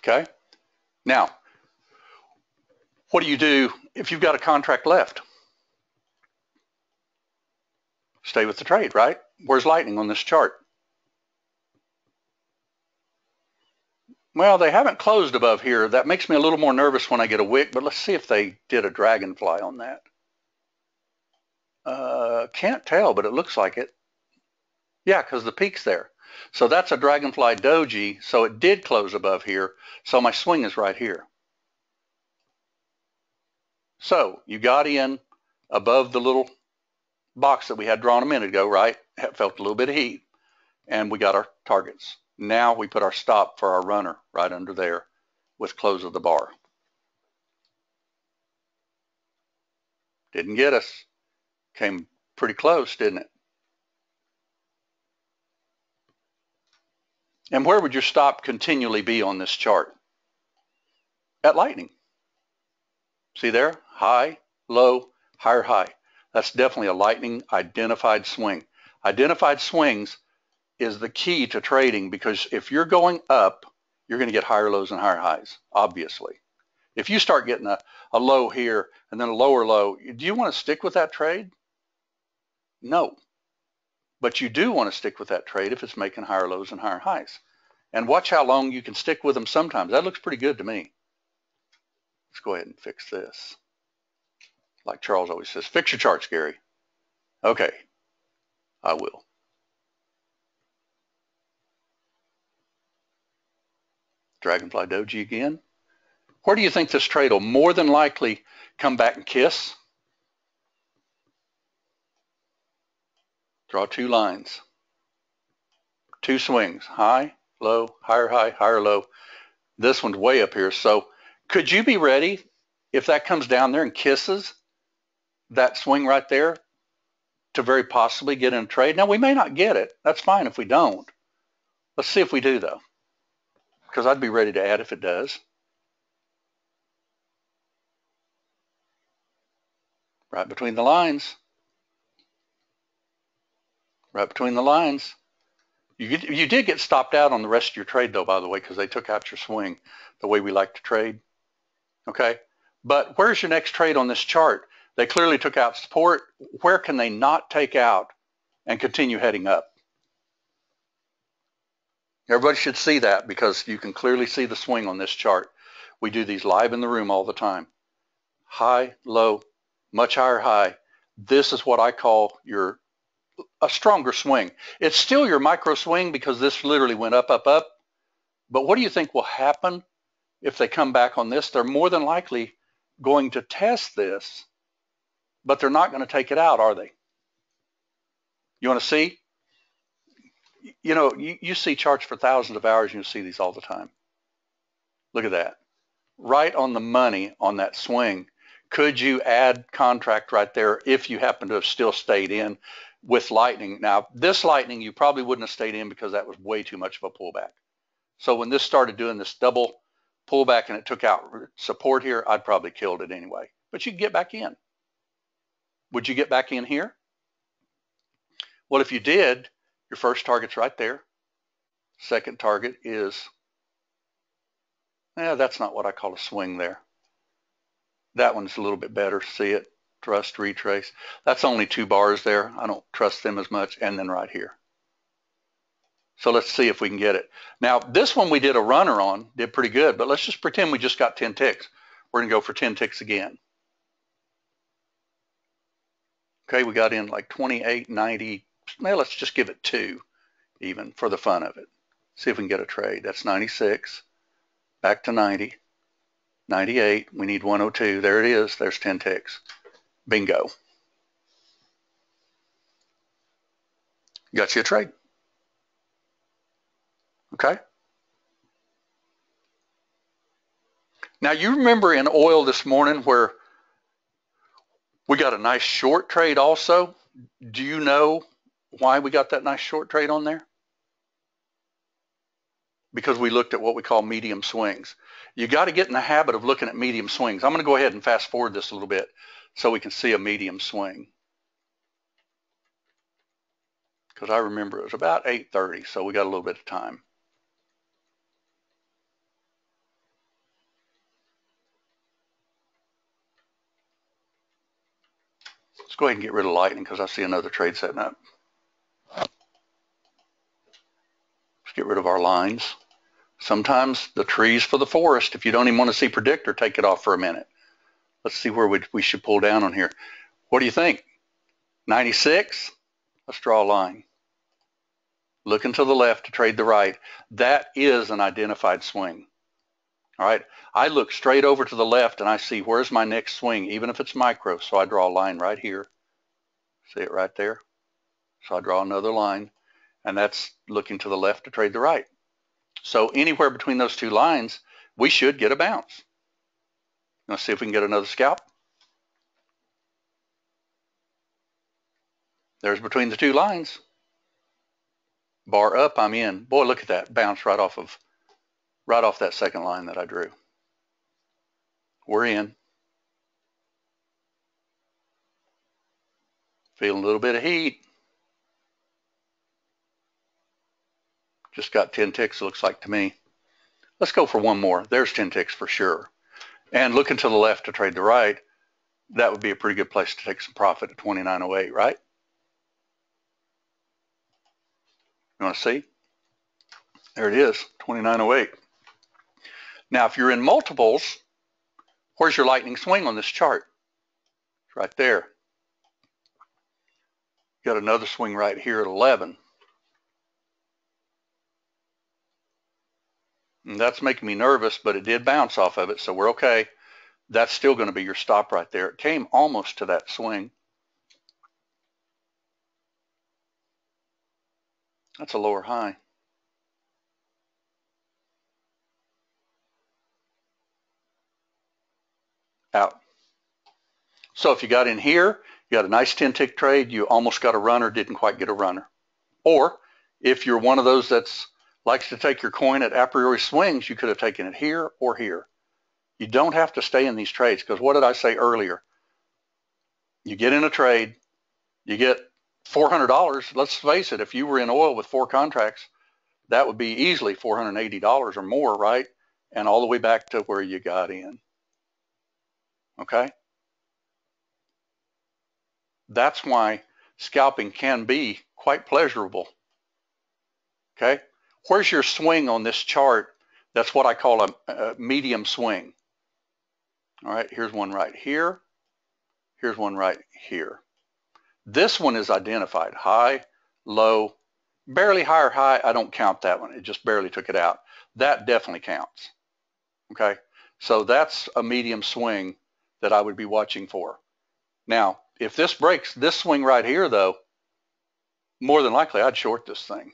Okay. Now, what do you do if you've got a contract left? Stay with the trade, right? Where's lightning on this chart? Well, they haven't closed above here. That makes me a little more nervous when I get a wick, but let's see if they did a dragonfly on that. Uh, can't tell, but it looks like it. Yeah, because the peak's there. So that's a dragonfly doji, so it did close above here. So my swing is right here. So you got in above the little box that we had drawn a minute ago, right? Felt a little bit of heat, and we got our targets. Now we put our stop for our runner right under there with close of the bar. Didn't get us. Came pretty close, didn't it? And where would your stop continually be on this chart? at lightning. See there? High, low, higher, high. That's definitely a lightning identified swing. Identified swings is the key to trading because if you're going up, you're going to get higher lows and higher highs, obviously. If you start getting a, a low here and then a lower low, do you want to stick with that trade? No. But you do want to stick with that trade if it's making higher lows and higher highs. And watch how long you can stick with them sometimes. That looks pretty good to me. Let's go ahead and fix this. Like Charles always says, fix your charts, Gary. Okay, I will. Dragonfly Doji again. Where do you think this trade will more than likely come back and kiss? Draw two lines. Two swings, high, low, higher, high, higher, low. This one's way up here. So could you be ready if that comes down there and kisses that swing right there to very possibly get in a trade? Now, we may not get it. That's fine if we don't. Let's see if we do, though, because I'd be ready to add if it does. Right between the lines. Right between the lines. You, you did get stopped out on the rest of your trade, though, by the way, because they took out your swing the way we like to trade. Okay? But where's your next trade on this chart? They clearly took out support. Where can they not take out and continue heading up? Everybody should see that because you can clearly see the swing on this chart. We do these live in the room all the time. High, low, much higher high. This is what I call your a stronger swing. It's still your micro swing because this literally went up, up, up. But what do you think will happen if they come back on this? They're more than likely going to test this, but they're not going to take it out, are they? You want to see? You know, you, you see charts for thousands of hours, and you see these all the time. Look at that. Right on the money on that swing could you add contract right there if you happen to have still stayed in with lightning? Now, this lightning, you probably wouldn't have stayed in because that was way too much of a pullback. So when this started doing this double pullback and it took out support here, I'd probably killed it anyway. But you can get back in. Would you get back in here? Well, if you did, your first target's right there. Second target is, yeah, that's not what I call a swing there. That one's a little bit better. See it? Trust, retrace. That's only two bars there. I don't trust them as much. And then right here. So let's see if we can get it. Now, this one we did a runner on, did pretty good, but let's just pretend we just got 10 ticks. We're going to go for 10 ticks again. Okay, we got in like 28, 90. Well, let's just give it two even for the fun of it. See if we can get a trade. That's 96, back to 90. 98. We need 102. There it is. There's 10 ticks. Bingo. Got you a trade. Okay? Now you remember in oil this morning where we got a nice short trade also. Do you know why we got that nice short trade on there? Because we looked at what we call medium swings you got to get in the habit of looking at medium swings. I'm going to go ahead and fast forward this a little bit so we can see a medium swing. Because I remember it was about 8.30, so we got a little bit of time. Let's go ahead and get rid of lightning because I see another trade setting up. Let's get rid of our lines. Sometimes the trees for the forest, if you don't even want to see predictor, take it off for a minute. Let's see where we, we should pull down on here. What do you think? 96? Let's draw a line. Looking to the left to trade the right. That is an identified swing. All right. I look straight over to the left and I see where's my next swing, even if it's micro. So I draw a line right here. See it right there? So I draw another line and that's looking to the left to trade the right. So anywhere between those two lines, we should get a bounce. Let's see if we can get another scalp. There's between the two lines. Bar up, I'm in. Boy, look at that. Bounce right off of right off that second line that I drew. We're in. Feeling a little bit of heat. Just got 10 ticks, looks like to me. Let's go for one more. There's 10 ticks for sure. And looking to the left to trade the right, that would be a pretty good place to take some profit at 29.08, right? You want to see? There it is, 29.08. Now, if you're in multiples, where's your lightning swing on this chart? It's right there. Got another swing right here at 11. And that's making me nervous, but it did bounce off of it, so we're okay. That's still going to be your stop right there. It came almost to that swing. That's a lower high. Out. So if you got in here, you got a nice 10 tick trade, you almost got a runner, didn't quite get a runner. Or if you're one of those that's likes to take your coin at a priori swings, you could have taken it here or here. You don't have to stay in these trades because what did I say earlier? You get in a trade, you get $400. Let's face it, if you were in oil with four contracts, that would be easily $480 or more, right? And all the way back to where you got in. Okay? That's why scalping can be quite pleasurable. Okay? Where's your swing on this chart? That's what I call a, a medium swing. All right, here's one right here. Here's one right here. This one is identified, high, low, barely higher high. I don't count that one. It just barely took it out. That definitely counts. Okay, so that's a medium swing that I would be watching for. Now, if this breaks this swing right here, though, more than likely I'd short this thing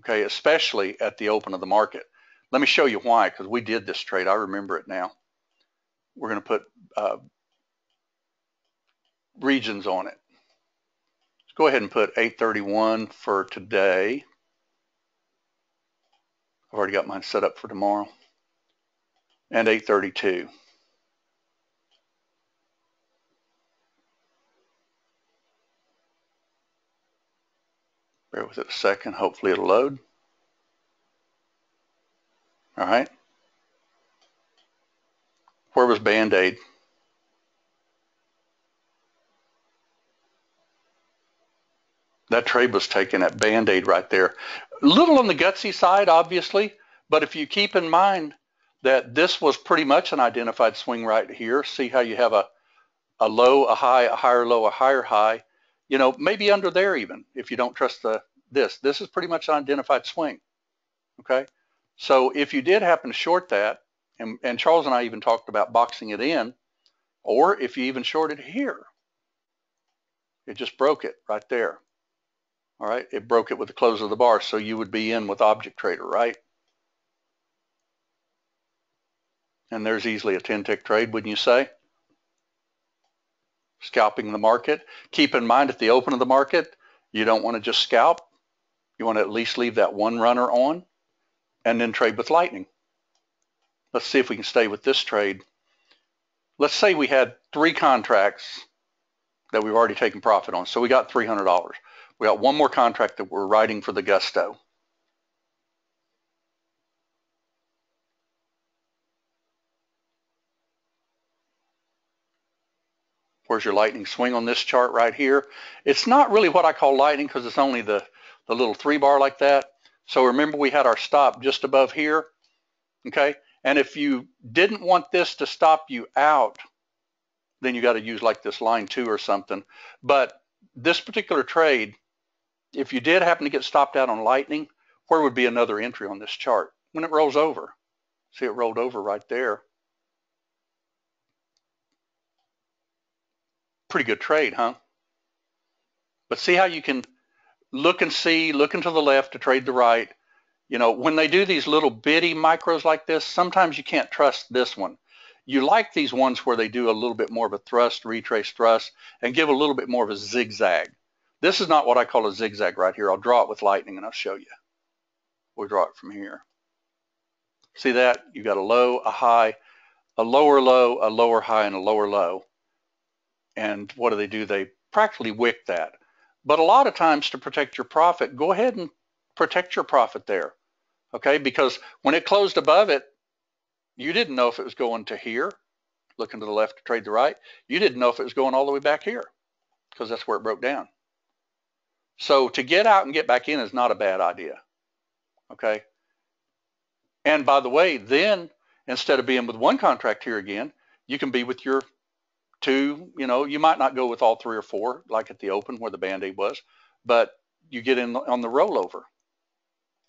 okay, especially at the open of the market. Let me show you why, because we did this trade. I remember it now. We're going to put uh, regions on it. Let's go ahead and put 831 for today. I've already got mine set up for tomorrow. And 832. Bear with it a second. Hopefully it'll load. All right. Where was Band-Aid? That trade was taken at Band-Aid right there. A little on the gutsy side, obviously, but if you keep in mind that this was pretty much an identified swing right here, see how you have a, a low, a high, a higher low, a higher high, you know, maybe under there even, if you don't trust the this. This is pretty much an identified swing, okay? So if you did happen to short that, and, and Charles and I even talked about boxing it in, or if you even shorted here, it just broke it right there. All right, it broke it with the close of the bar, so you would be in with Object Trader, right? And there's easily a 10 tick trade, wouldn't you say? Scalping the market. Keep in mind at the open of the market, you don't want to just scalp. You want to at least leave that one runner on and then trade with lightning. Let's see if we can stay with this trade. Let's say we had three contracts that we've already taken profit on. So we got $300. We got one more contract that we're writing for the gusto. Where's your lightning swing on this chart right here? It's not really what I call lightning because it's only the, the little three bar like that. So remember we had our stop just above here, okay? And if you didn't want this to stop you out, then you got to use like this line two or something. But this particular trade, if you did happen to get stopped out on lightning, where would be another entry on this chart? When it rolls over. See it rolled over right there. Pretty good trade, huh? But see how you can look and see, looking to the left to trade the right. You know, when they do these little bitty micros like this, sometimes you can't trust this one. You like these ones where they do a little bit more of a thrust, retrace thrust, and give a little bit more of a zigzag. This is not what I call a zigzag right here. I'll draw it with lightning and I'll show you. We'll draw it from here. See that? You've got a low, a high, a lower low, a lower high, and a lower low. And what do they do? They practically wick that. But a lot of times to protect your profit, go ahead and protect your profit there. Okay, because when it closed above it, you didn't know if it was going to here, looking to the left to trade the right. You didn't know if it was going all the way back here because that's where it broke down. So to get out and get back in is not a bad idea. Okay. And by the way, then instead of being with one contract here again, you can be with your two, you know, you might not go with all three or four like at the open where the band-aid was, but you get in on the rollover.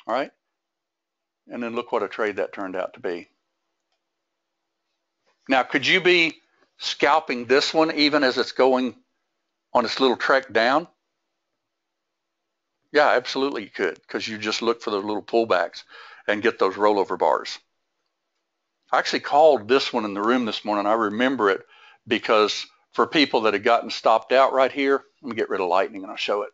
All right. And then look what a trade that turned out to be. Now, could you be scalping this one even as it's going on its little trek down? Yeah, absolutely you could because you just look for those little pullbacks and get those rollover bars. I actually called this one in the room this morning. I remember it because for people that had gotten stopped out right here, let me get rid of lightning and I'll show it.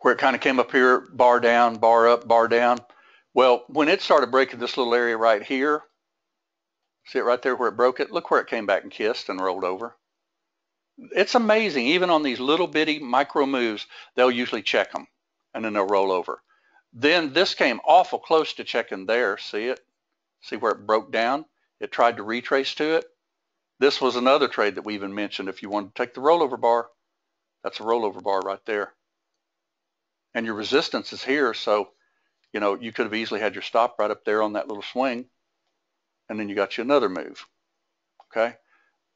Where it kind of came up here, bar down, bar up, bar down. Well, when it started breaking this little area right here, see it right there where it broke it? Look where it came back and kissed and rolled over. It's amazing. Even on these little bitty micro moves, they'll usually check them and then they'll roll over. Then this came awful close to checking there. See it? See where it broke down? It tried to retrace to it. This was another trade that we even mentioned. If you want to take the rollover bar, that's a rollover bar right there. And your resistance is here. So, you know, you could have easily had your stop right up there on that little swing. And then you got you another move. Okay.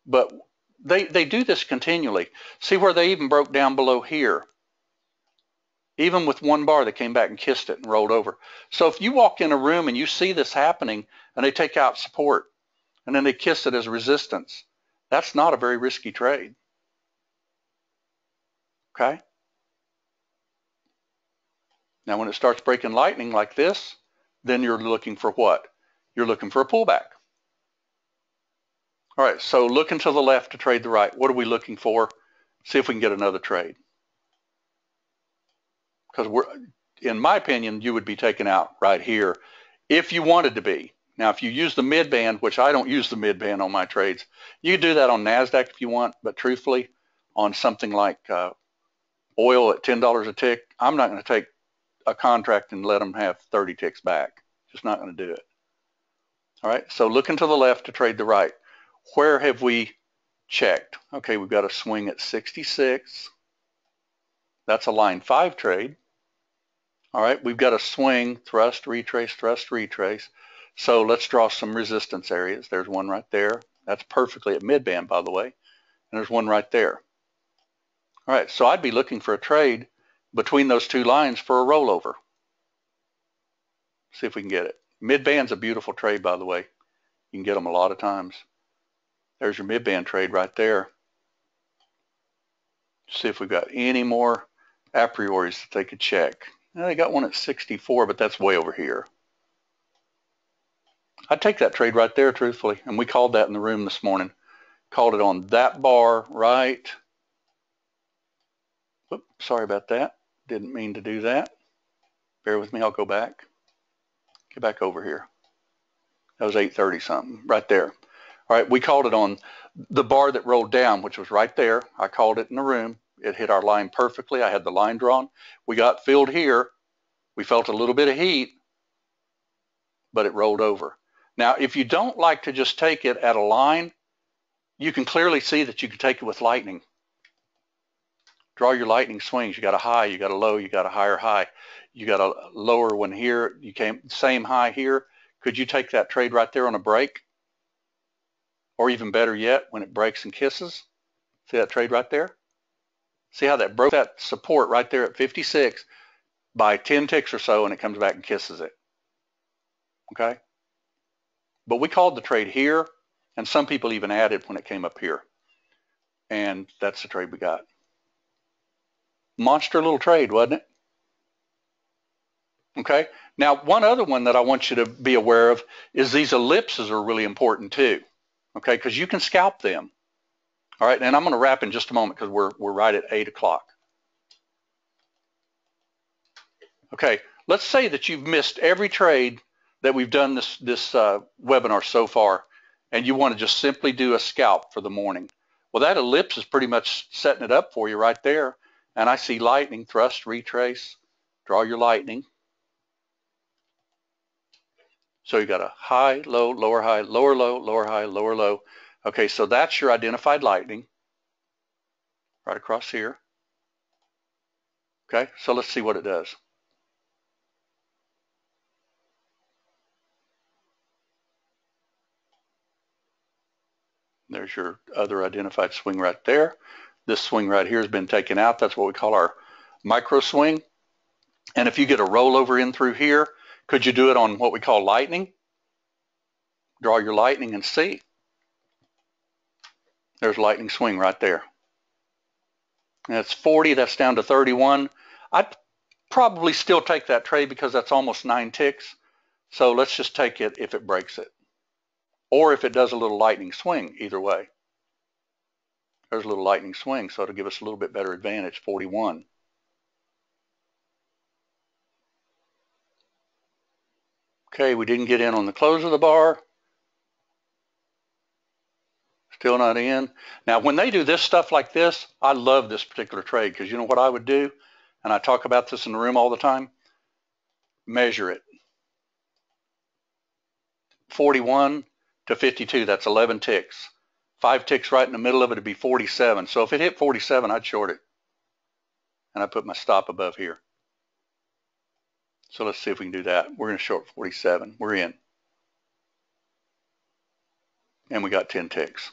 But they, they do this continually. See where they even broke down below here. Even with one bar, they came back and kissed it and rolled over. So if you walk in a room and you see this happening and they take out support and then they kiss it as resistance, that's not a very risky trade. Okay? Now when it starts breaking lightning like this, then you're looking for what? You're looking for a pullback. All right, so looking to the left to trade the right. What are we looking for? See if we can get another trade because we're, in my opinion, you would be taken out right here if you wanted to be. Now, if you use the mid band, which I don't use the mid band on my trades, you do that on NASDAQ if you want, but truthfully, on something like uh, oil at $10 a tick, I'm not going to take a contract and let them have 30 ticks back. Just not going to do it. All right, so looking to the left to trade the right. Where have we checked? Okay, we've got a swing at 66. That's a line 5 trade. All right, we've got a swing, thrust, retrace, thrust, retrace. So let's draw some resistance areas. There's one right there. That's perfectly at midband, by the way. And there's one right there. All right, so I'd be looking for a trade between those two lines for a rollover. See if we can get it. Midband's a beautiful trade, by the way. You can get them a lot of times. There's your midband trade right there. See if we've got any more a prioris that they could check. Now they got one at 64, but that's way over here. I'd take that trade right there, truthfully. And we called that in the room this morning. Called it on that bar right. Whoop, sorry about that. Didn't mean to do that. Bear with me, I'll go back. Get back over here. That was 830 something, right there. All right, we called it on the bar that rolled down, which was right there. I called it in the room. It hit our line perfectly. I had the line drawn. We got filled here. We felt a little bit of heat, but it rolled over. Now, if you don't like to just take it at a line, you can clearly see that you can take it with lightning. Draw your lightning swings. You got a high, you got a low, you got a higher high. You got a lower one here. You came same high here. Could you take that trade right there on a break? Or even better yet, when it breaks and kisses? See that trade right there? See how that broke that support right there at 56 by 10 ticks or so and it comes back and kisses it. Okay? But we called the trade here and some people even added when it came up here. And that's the trade we got. Monster little trade, wasn't it? Okay. Now, one other one that I want you to be aware of is these ellipses are really important too. Okay, because you can scalp them. All right, and I'm going to wrap in just a moment because we're, we're right at 8 o'clock. Okay, let's say that you've missed every trade that we've done this, this uh, webinar so far, and you want to just simply do a scalp for the morning. Well, that ellipse is pretty much setting it up for you right there. And I see lightning, thrust, retrace, draw your lightning. So you got a high, low, lower high, lower low, lower high, lower low. Okay, so that's your identified lightning right across here. Okay, so let's see what it does. There's your other identified swing right there. This swing right here has been taken out. That's what we call our micro swing. And if you get a rollover in through here, could you do it on what we call lightning? Draw your lightning and see. There's lightning swing right there. That's 40, that's down to 31. I'd probably still take that trade because that's almost nine ticks. So let's just take it if it breaks it. Or if it does a little lightning swing, either way. There's a little lightning swing, so it'll give us a little bit better advantage, 41. Okay, we didn't get in on the close of the bar. Still not in. Now, when they do this stuff like this, I love this particular trade because you know what I would do? And I talk about this in the room all the time. Measure it. 41 to 52, that's 11 ticks five ticks right in the middle of it would be 47. So if it hit 47, I'd short it. And I put my stop above here. So let's see if we can do that. We're going to short 47. We're in. And we got 10 ticks.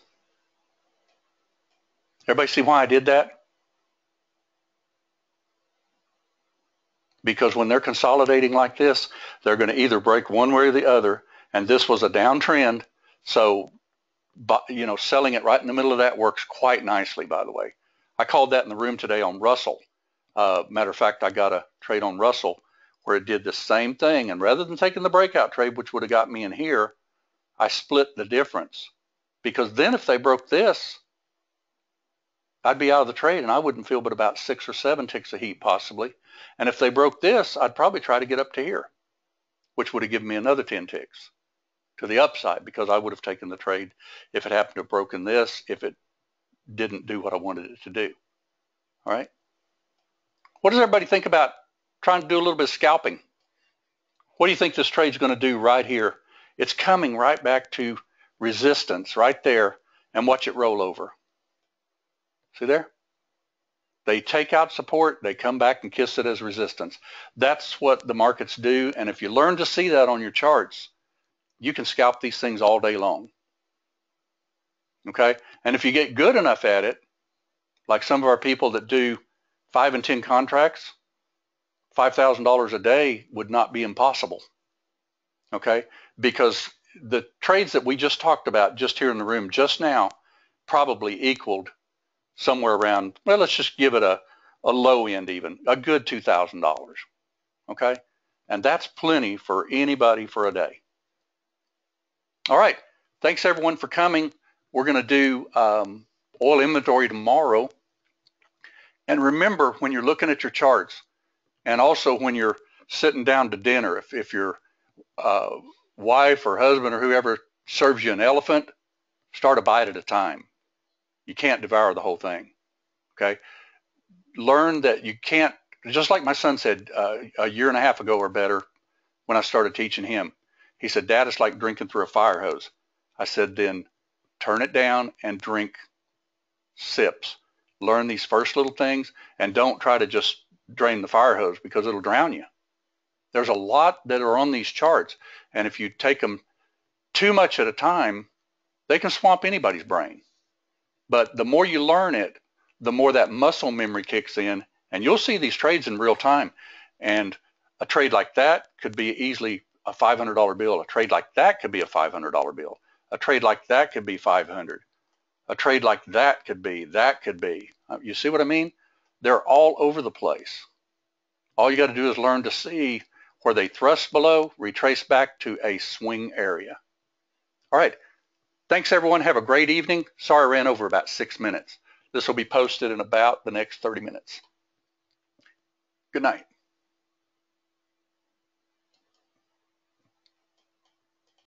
Everybody see why I did that? Because when they're consolidating like this, they're going to either break one way or the other. And this was a downtrend. So you know, selling it right in the middle of that works quite nicely, by the way. I called that in the room today on Russell. Uh, matter of fact, I got a trade on Russell where it did the same thing. And rather than taking the breakout trade, which would have got me in here, I split the difference. Because then if they broke this, I'd be out of the trade and I wouldn't feel but about six or seven ticks of heat possibly. And if they broke this, I'd probably try to get up to here, which would have given me another 10 ticks to the upside because I would have taken the trade if it happened to have broken this, if it didn't do what I wanted it to do. All right. What does everybody think about trying to do a little bit of scalping? What do you think this trade's going to do right here? It's coming right back to resistance right there and watch it roll over. See there? They take out support, they come back and kiss it as resistance. That's what the markets do. And if you learn to see that on your charts, you can scalp these things all day long. Okay? And if you get good enough at it, like some of our people that do five and 10 contracts, $5,000 a day would not be impossible. Okay? Because the trades that we just talked about just here in the room just now probably equaled somewhere around, well, let's just give it a, a low end even, a good $2,000. Okay? And that's plenty for anybody for a day. All right. Thanks everyone for coming. We're going to do um, oil inventory tomorrow. And remember when you're looking at your charts and also when you're sitting down to dinner, if, if your uh, wife or husband or whoever serves you an elephant, start a bite at a time. You can't devour the whole thing. Okay. Learn that you can't, just like my son said uh, a year and a half ago or better when I started teaching him, he said, Dad, it's like drinking through a fire hose. I said, then turn it down and drink sips. Learn these first little things and don't try to just drain the fire hose because it'll drown you. There's a lot that are on these charts. And if you take them too much at a time, they can swamp anybody's brain. But the more you learn it, the more that muscle memory kicks in and you'll see these trades in real time. And a trade like that could be easily a $500 bill. A trade like that could be a $500 bill. A trade like that could be 500. A trade like that could be, that could be. Uh, you see what I mean? They're all over the place. All you got to do is learn to see where they thrust below, retrace back to a swing area. All right. Thanks, everyone. Have a great evening. Sorry I ran over about six minutes. This will be posted in about the next 30 minutes. Good night.